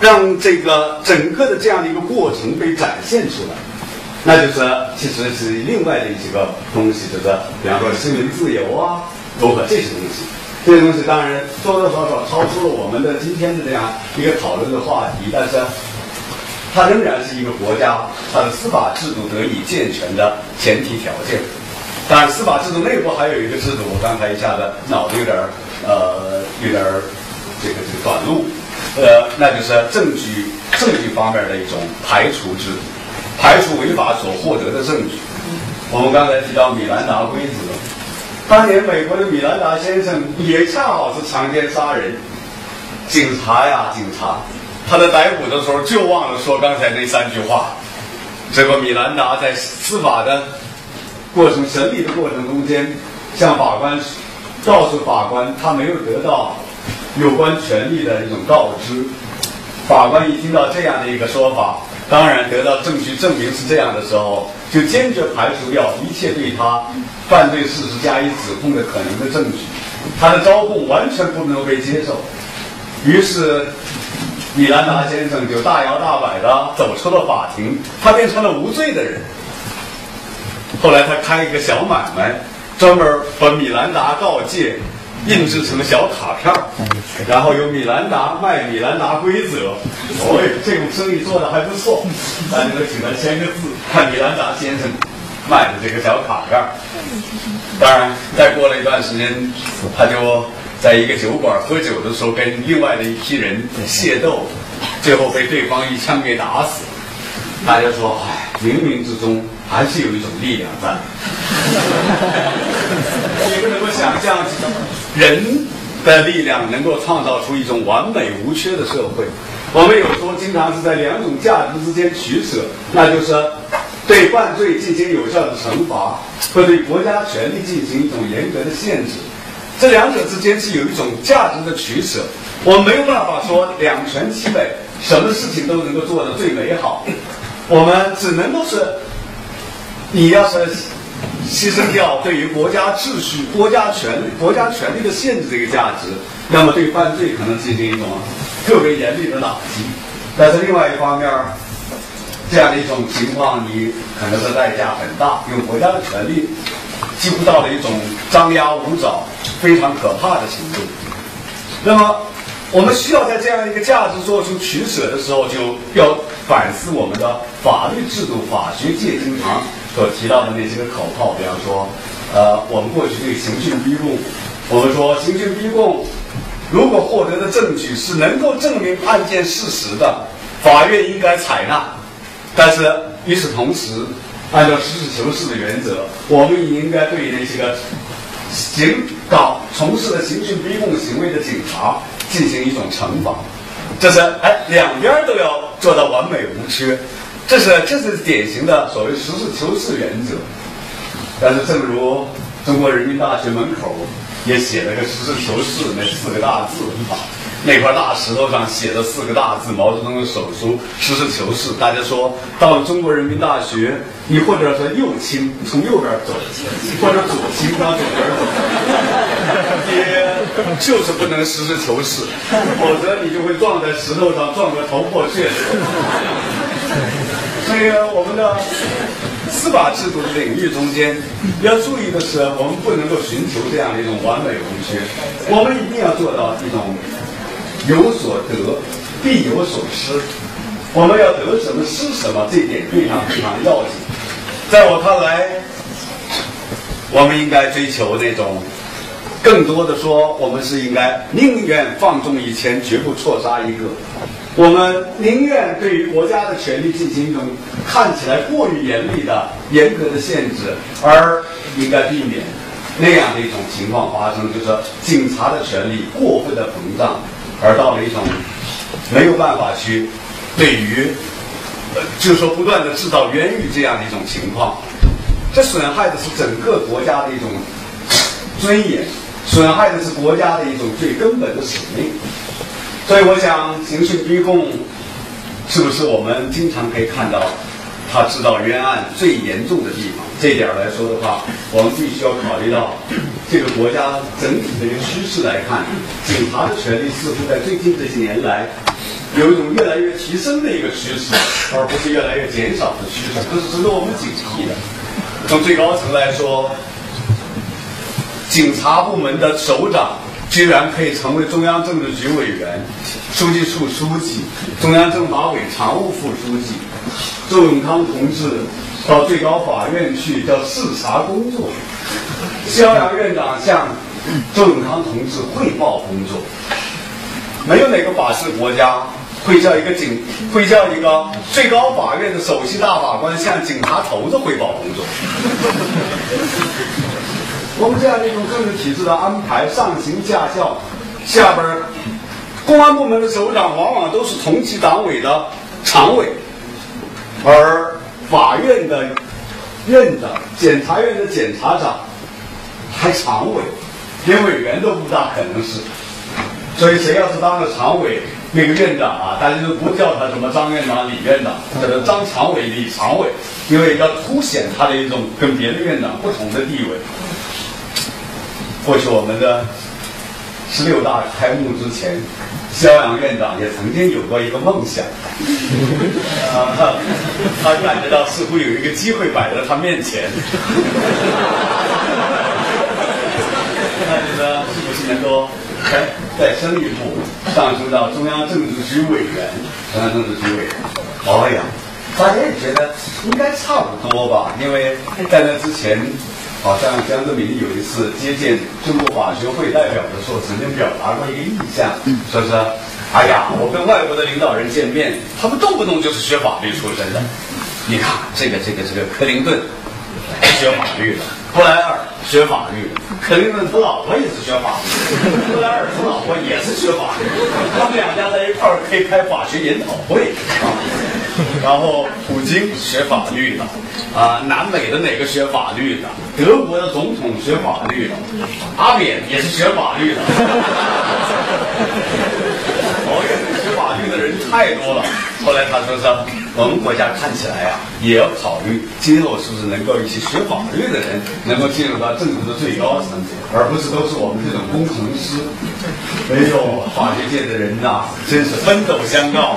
让这个整个的这样的一个过程被展现出来，那就是其实是另外的几个东西，就是比方说新闻自由啊，包括这些东西。这些东西当然多多少少超出了我们的今天的这样一个讨论的话题，但是它仍然是一个国家它的司法制度得以健全的前提条件。当然，司法制度内部还有一个制度，我刚才一下子脑子有点儿呃有点儿这个这个短路，呃，那就是证据证据方面的一种排除制，排除违法所获得的证据。我们刚才提到米兰达规则，当年美国的米兰达先生也恰好是强奸杀人，警察呀警察，他在逮捕的时候就忘了说刚才那三句话，结果米兰达在司法的过程审理的过程中间，向法官告诉法官他没有得到有关权利的一种告知。法官一听到这样的一个说法，当然得到证据证明是这样的时候，就坚决排除掉一切对他犯罪事实加以指控的可能的证据，他的招供完全不能被接受。于是，米兰达先生就大摇大摆的走出了法庭，他变成了无罪的人。后来他开一个小买卖，专门把米兰达告诫印制成小卡片儿，然后由米兰达卖米兰达规则。哦，这种生意做的还不错，大家都请他签个字，看米兰达先生卖的这个小卡片儿。当然，再过了一段时间，他就在一个酒馆喝酒的时候，跟另外的一批人械斗，最后被对方一枪给打死。大家说，哎，冥冥之中还是有一种力量在。你不能够想象，人的力量能够创造出一种完美无缺的社会。我们有时候经常是在两种价值之间取舍，那就是对犯罪进行有效的惩罚，和对国家权力进行一种严格的限制。这两者之间是有一种价值的取舍。我们没有办法说两全其美，什么事情都能够做得最美好。我们只能够是，你要是牺牲掉对于国家秩序、国家权力、国家权力的限制这个价值，那么对犯罪可能进行一种特别严厉的打击。但是另外一方面，这样的一种情况，你可能的代价很大，因为国家的权力几乎到了一种张牙舞爪、非常可怕的程度。那么，我们需要在这样一个价值做出取舍的时候，就要反思我们的法律制度、法学界经常所提到的那些个口号，比方说，呃，我们过去对刑讯逼供，我们说刑讯逼供，如果获得的证据是能够证明案件事实的，法院应该采纳。但是与此同时，按照实事求是的原则，我们也应该对那些个行搞从事了刑讯逼供行为的警察进行一种惩罚。这是哎，两边都要做到完美无缺，这是这是典型的所谓实事求是原则。但是，正如中国人民大学门口也写了个“实事求是”那四个大字啊，那块大石头上写的四个大字，毛泽东的手书“实事求是”。大家说到了中国人民大学，你或者说右倾，从右边走，或者左倾，从左边走，也就是不能实事求是，否则你就会撞在石头上，撞个头破血流。所 以我们的司法制度的领域中间，要注意的是，我们不能够寻求这样的一种完美无缺，我们一定要做到一种有所得必有所失。我们要得什么失什么，这一点非常非常要紧。在我看来，我们应该追求那种更多的说，我们是应该宁愿放纵一千，绝不错杀一个。我们宁愿对于国家的权力进行一种看起来过于严厉的严格的限制，而应该避免那样的一种情况发生，就是警察的权力过分的膨胀，而到了一种没有办法去对于，呃，就是说不断的制造冤狱这样的一种情况，这损害的是整个国家的一种尊严，损害的是国家的一种最根本的使命。所以我想，刑讯逼供是不是我们经常可以看到他制造冤案最严重的地方？这一点来说的话，我们必须要考虑到这个国家整体的一个趋势来看，警察的权力似乎在最近这些年来有一种越来越提升的一个趋势，而不是越来越减少的趋势，这是值得我们警惕的。从最高层来说，警察部门的首长居然可以成为中央政治局委员、书记处书记、中央政法委常务副书记。周永康同志到最高法院去叫视察工作，肖扬院长向周永康同志汇报工作。没有哪个法治国家会叫一个警会叫一个最高法院的首席大法官向警察头子汇报工作。我们这样的一种政治体制的安排，上行下效，下边儿公安部门的首长往往都是同级党委的常委，而法院的院长、检察院的检察长还常委，连委员都不大可能是。所以谁要是当了常委，那个院长啊，大家就不叫他什么张院长、李院长，叫他张常委、李常委，因为要凸显他的一种跟别的院长不同的地位。或许我们的十六大开幕之前，肖扬院长也曾经有过一个梦想，啊，他感觉到似乎有一个机会摆在他面前，他觉得是不是能够再再升一步，上升到中央政治局委员，中央政治局委员？哎呀，大家也觉得应该差不多吧，因为在那之前。好像江泽民有一次接见中国法学会代表的时候，曾经表达过一个意向，说是，哎呀，我跟外国的领导人见面，他们动不动就是学法律出身的。你看这个这个这个克林顿学法律的，布莱尔学法律的，克林顿他老婆也是学法律的，布莱尔他老婆也是学法律的，他们两家在一块儿可以开法学研讨会。啊。然后普京学法律的，啊，南美的哪个学法律的？德国的总统学法律的，阿扁也是学法律的。哦，学法律的人太多了。后来他说是，我们国家看起来呀，也要考虑今后是不是能够一些学法律的人能够进入到政治的最高层，而不是都是我们这种工程师。哎呦，法学界的人呐，真是分斗相告。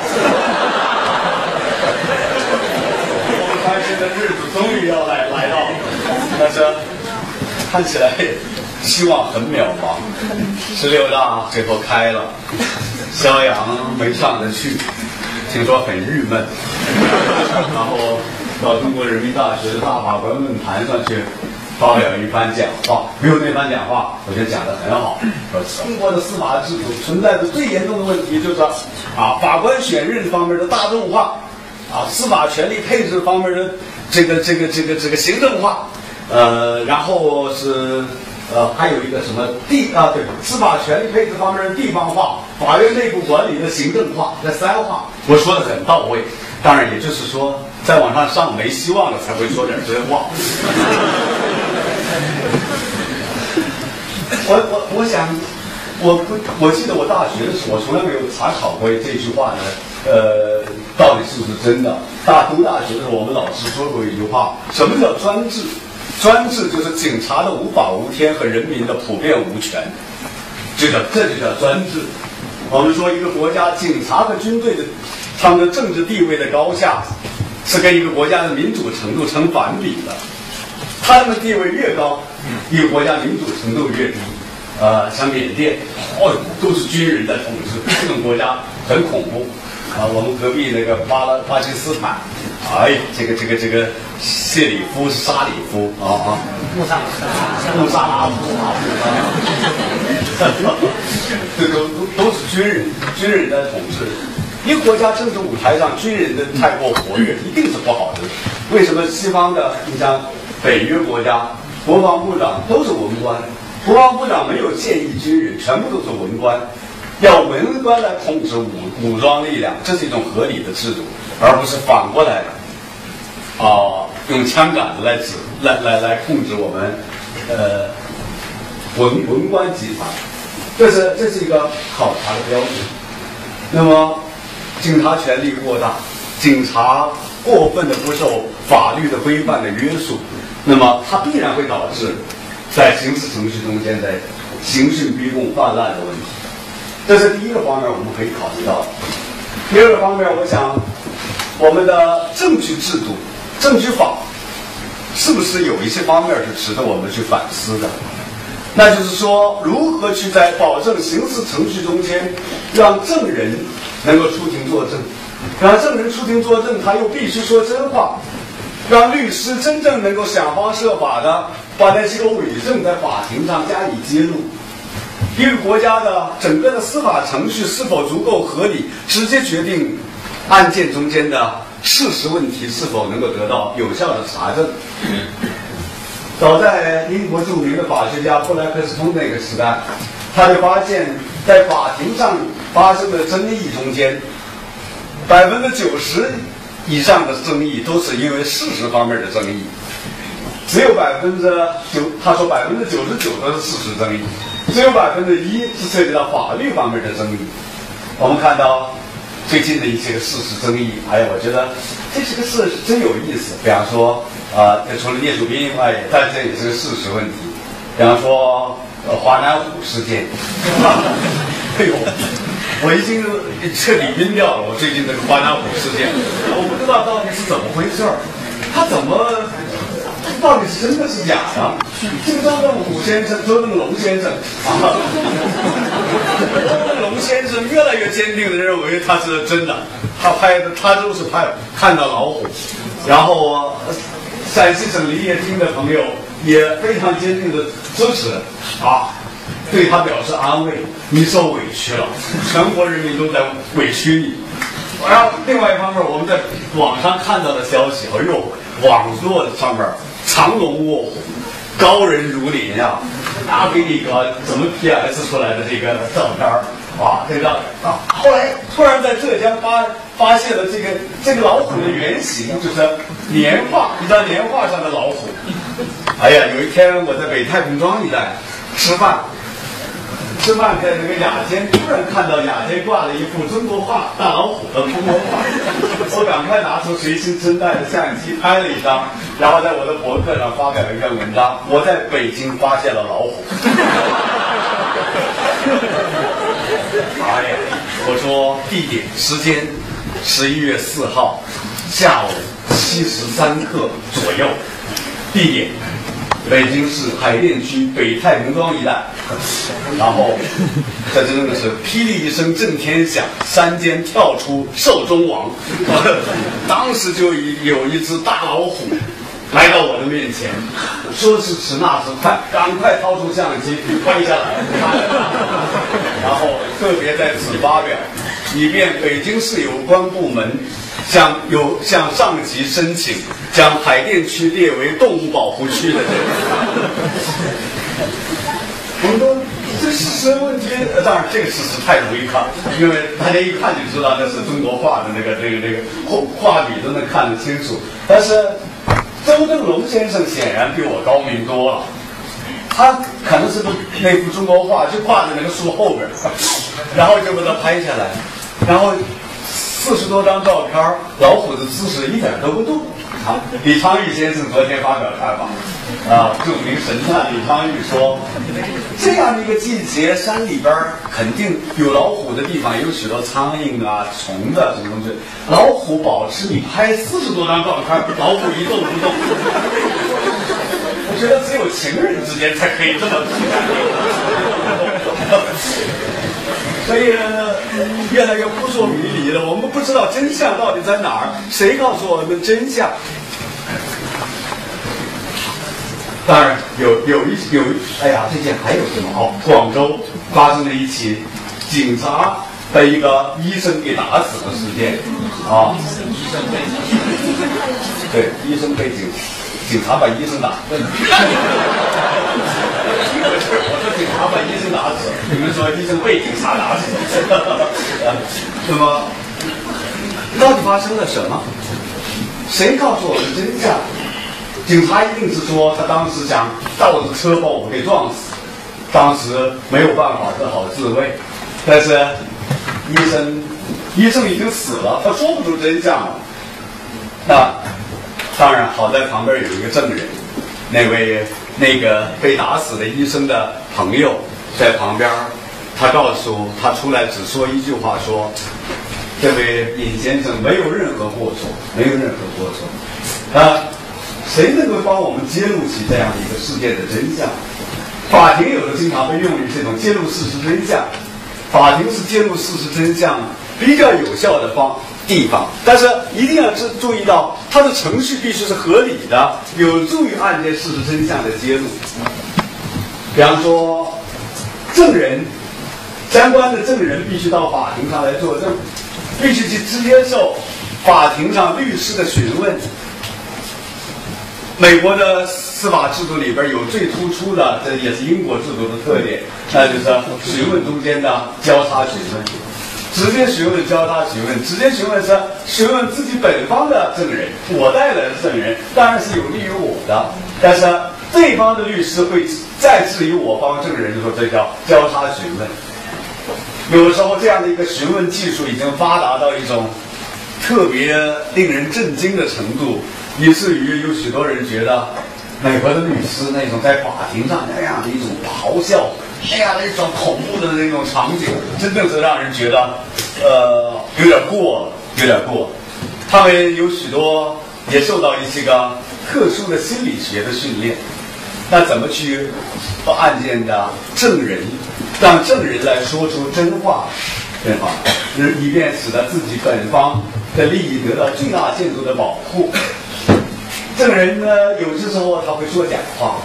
开心的日子终于要来来到，但是看起来希望很渺茫。十六大最后开了，肖扬没上得去，听说很郁闷，然后到中国人民大学的大法官论坛上去发表一番讲话。没有那番讲话，我觉得讲得很好。说中国的司法制度存在的最严重的问题就是啊，法官选任方面的大众化。啊，司法权力配置方面的这个这个这个这个行政化，呃，然后是呃还有一个什么地啊对，司法权力配置方面的地方化，法院内部管理的行政化，这三化，我说的很到位。当然，也就是说，再往上上没希望了，才会说点真话。我我我想，我我记得我大学的时候，我从来没有查考过这句话呢。呃，到底是不是真的？大读大学的时候，我们老师说过一句话：什么叫专制？专制就是警察的无法无天和人民的普遍无权，这叫这就叫专制。我们说一个国家警察和军队的他们的政治地位的高下，是跟一个国家的民主程度成反比的。他们的地位越高，一个国家民主程度越低。呃，像缅甸，哦，都是军人在统治，这种国家很恐怖。啊，我们隔壁那个巴拉巴基斯坦，哎，这个这个这个谢里夫是沙里夫啊啊，穆萨穆萨拉夫啊，这都都都是军人，军人在统治。一个国家政治舞台上，军人的太过活跃，一定是不好的。为什么西方的，你像北约国家，国防部长都是文官，国防部长没有建议军人，全部都是文官。要文官来控制武武装力量，这是一种合理的制度，而不是反过来的，啊，用枪杆子来指来来来控制我们，呃，文文官集团，这是这是一个考察的标准。那么，警察权力过大，警察过分的不受法律的规范的约束，那么它必然会导致在刑事程序中间在刑讯逼供泛滥的问题。这是第一个方面，我们可以考虑到。第二个方面，我想我们的证据制度、证据法是不是有一些方面是值得我们去反思的？那就是说，如何去在保证刑事程序中间，让证人能够出庭作证，让证人出庭作证，他又必须说真话，让律师真正能够想方设法的把这些个伪证在法庭上加以揭露。一个国家的整个的司法程序是否足够合理，直接决定案件中间的事实问题是否能够得到有效的查证。早在英国著名的法学家布莱克斯通那个时代，他就发现，在法庭上发生的争议中间，百分之九十以上的争议都是因为事实方面的争议，只有百分之九，他说百分之九十九都是事实争议，只有百分之一是涉及到法律方面的争议。我们看到最近的一些个事实争议，哎呀，我觉得这些个事真有意思。比方说，啊、这除了聂树斌以外，但这也是个事实问题。比方说，呃，华南虎事件，哎呦，我已经彻底晕掉了。我最近这个华南虎事件，我不知道到底是怎么回事儿，他怎么？这到底是真的是假的？这个周正虎先生、周正龙先生。啊，周正龙先生越来越坚定的认为他是真的，他拍的他就是拍看到老虎，然后呃陕西省林业厅的朋友也非常坚定的支持。啊，对他表示安慰，你受委屈了，全国人民都在委屈你。然后另外一方面，我们在网上看到的消息，哎呦，网络上面藏龙卧虎，高人如林啊、拿给你个怎么 PS 出来的这个照片儿啊，这个啊，后来突然在浙江发发现了这个这个老虎的原型，就是年画，一张年画上的老虎。哎呀，有一天我在北太平庄一带吃饭。吃饭在那个雅间，突然看到雅间挂了一幅中国画大老虎的中国画，我赶快拿出随身身带的相机拍了一张，然后在我的博客上发表了一篇文章。我在北京发现了老虎。哎呀，我说地点时间十一月四号下午七时三刻左右，地点北京市海淀区北太平庄一带，然后在这真的是霹雳一声震天响，山间跳出兽中王，当时就有一只大老虎来到我的面前，说时迟那时快，赶快掏出相机拍下来，然后特别在此发表，以便北京市有关部门向有向上级申请，将海淀区列为动物保护区的这个。我们说这事实问题，呃当然这个事实太容易看，因为大家一看就知道那是中国画的那个那个那个画画笔都能看得清楚。但是周正龙先生显然比我高明多了，他可能是那幅中国画就挂在那个树后边儿，然后就把它拍下来，然后四十多张照片，老虎的姿势一点都不动。啊，李昌钰先生昨天发表看法，啊，著名神探李昌钰说，这样的一个季节，山里边肯定有老虎的地方，有许多苍蝇啊、虫子什么东西。老虎保持你拍四十多张照片，老虎一动不动。我觉得只有情人之间才可以这么所以，越来越扑朔迷离了。我们不知道真相到底在哪儿，谁告诉我们真相？当然有有一有一，哎呀，最近还有什么？哦，广州发生了一起警察被一个医生给打死的事件啊。对，医生被警警察把医生打。我说警察把医生打死，你们说医生被警察打死。那么，到底发生了什么？谁告诉我们真相？警察一定是说他当时想倒着车把我们给撞死，当时没有办法只好自卫。但是医生，医生已经死了，他说不出真相了。那当然，好在旁边有一个证人，那位那个被打死的医生的朋友在旁边，他告诉他出来只说一句话说：“这位尹先生没有任何过错，没有任何过错。啊，谁能够帮我们揭露起这样的一个事件的真相？法庭有的经常被用于这种揭露事实真相，法庭是揭露事实真相比较有效的方地方，但是一定要注注意到，它的程序必须是合理的，有助于案件事实真相的揭露。比方说，证人相关的证人必须到法庭上来作证，必须去接受法庭上律师的询问。美国的司法制度里边有最突出的，这也是英国制度的特点，那就是询问中间的交叉询问。直接询问、交叉询问，直接询问是询问自己本方的证人，我带来的证人当然是有利于我的，但是对方的律师会再质疑我方证人，就说这叫交叉询问。有的时候这样的一个询问技术已经发达到一种特别令人震惊的程度，以至于有许多人觉得美国的律师那种在法庭上那样的一种咆哮。那样的一种恐怖的那种场景，真正是让人觉得，呃，有点过，有点过。他们有许多也受到一些个特殊的心理学的训练。那怎么去做案件的证人，让证人来说出真话，真话，以便使得自己本方的利益得到最大限度的保护。证人呢，有些时候他会说假话。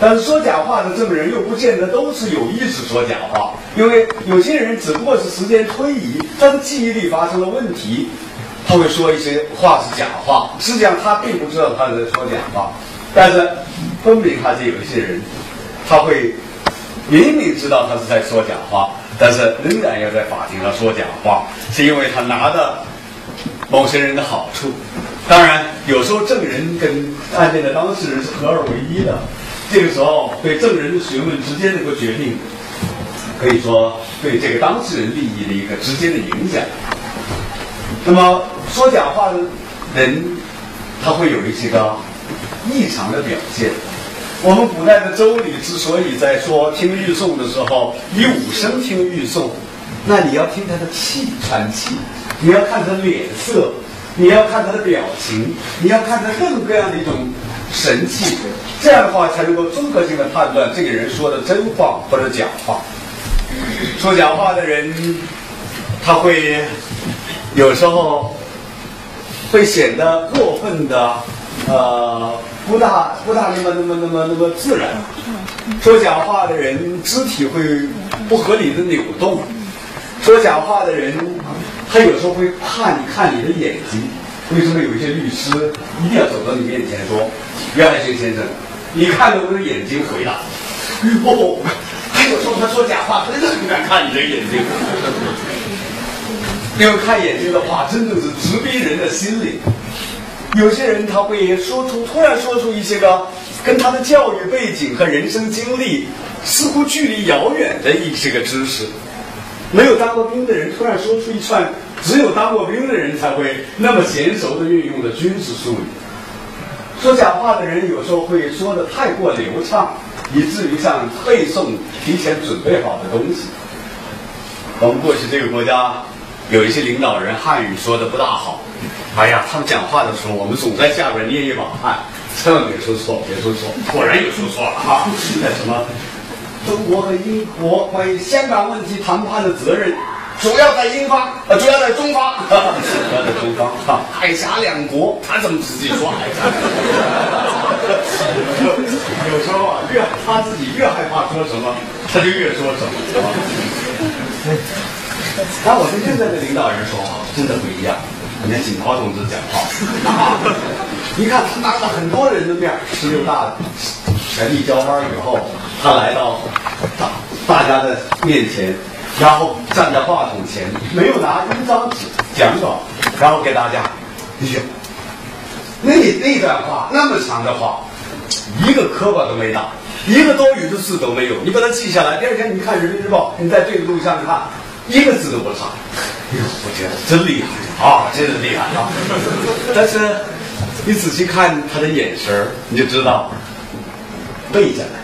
但是说假话的证人又不见得都是有意识说假话，因为有些人只不过是时间推移，他的记忆力发生了问题，他会说一些话是假话，实际上他并不知道他在说假话。但是分明还是有一些人，他会明明知道他是在说假话，但是仍然要在法庭上说假话，是因为他拿的某些人的好处。当然，有时候证人跟案件的当事人是合二为一的。这个时候，对证人的询问直接能够决定，可以说对这个当事人利益的一个直接的影响。那么说假话的人，他会有一些个异常的表现。我们古代的周礼之所以在说听玉颂的时候以五声听玉颂，那你要听他的气喘气，你要看他的脸色，你要看他的表情，你要看他各种各样的一种神气。这样的话才能够综合性的判断这个人说的真话或者假话。说假话的人，他会有时候会显得过分的呃不大不大那么那么那么那么自然。说假话的人肢体会不合理的扭动。说假话的人，他有时候会怕你看你的眼睛。为什么有一些律师一定要走到你面前说：“袁海星先生。”你看着我的眼睛回答，哦，还有时候他说假话，真的很敢看你的眼睛。因为看眼睛的话，真的是直逼人的心灵。有些人他会说出，突然说出一些个跟他的教育背景和人生经历似乎距离遥远的一些个知识。没有当过兵的人突然说出一串只有当过兵的人才会那么娴熟的运用的军事术语。说假话的人有时候会说的太过流畅，以至于像背诵提前准备好的东西。我们过去这个国家有一些领导人汉语说的不大好，哎呀，他们讲话的时候，我们总在下边捏一把汗，千万别说错，别说错。果然又说错了啊！那什么，中国和英国关于香港问题谈判的责任。主要在英方，呃，主要在中方，主要在中方。哈，海峡两国，他怎么直接说海峡？有时候啊，越他自己越害怕说什么，他就越说什么。但我跟现在的领导人说话真的不一样。你看锦涛同志讲话，你看他当着很多人的面，十六大权力交班以后，他来到大大家的面前。然后站在话筒前，没有拿一张纸讲稿，然后给大家，哎呦，那那段话那么长的话，一个磕巴都没打，一个多余的字都没有，你把它记下来，第二天你看《人民日报》，你再对着录像看，一个字都不差。哎呦，我觉得真厉害啊，真是厉害啊！但是你仔细看他的眼神你就知道背下来。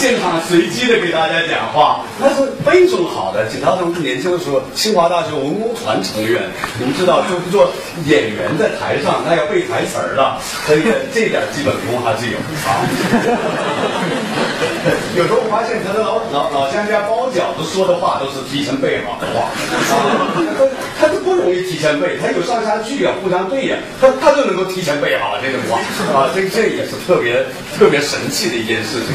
现场随机的给大家讲话，那是非常好的。景涛同志年轻的时候，清华大学文工团成员，你们知道，就是做演员在台上，那要背台词儿的，所以这点基本功还是有啊。有时候我发现他的老老老乡家包饺子说的话都是提前备好的话，啊，他他都不容易提前背，他有上下句啊，互相对呀、他他就能够提前背好这种话，啊，这这也是特别特别神奇的一件事情。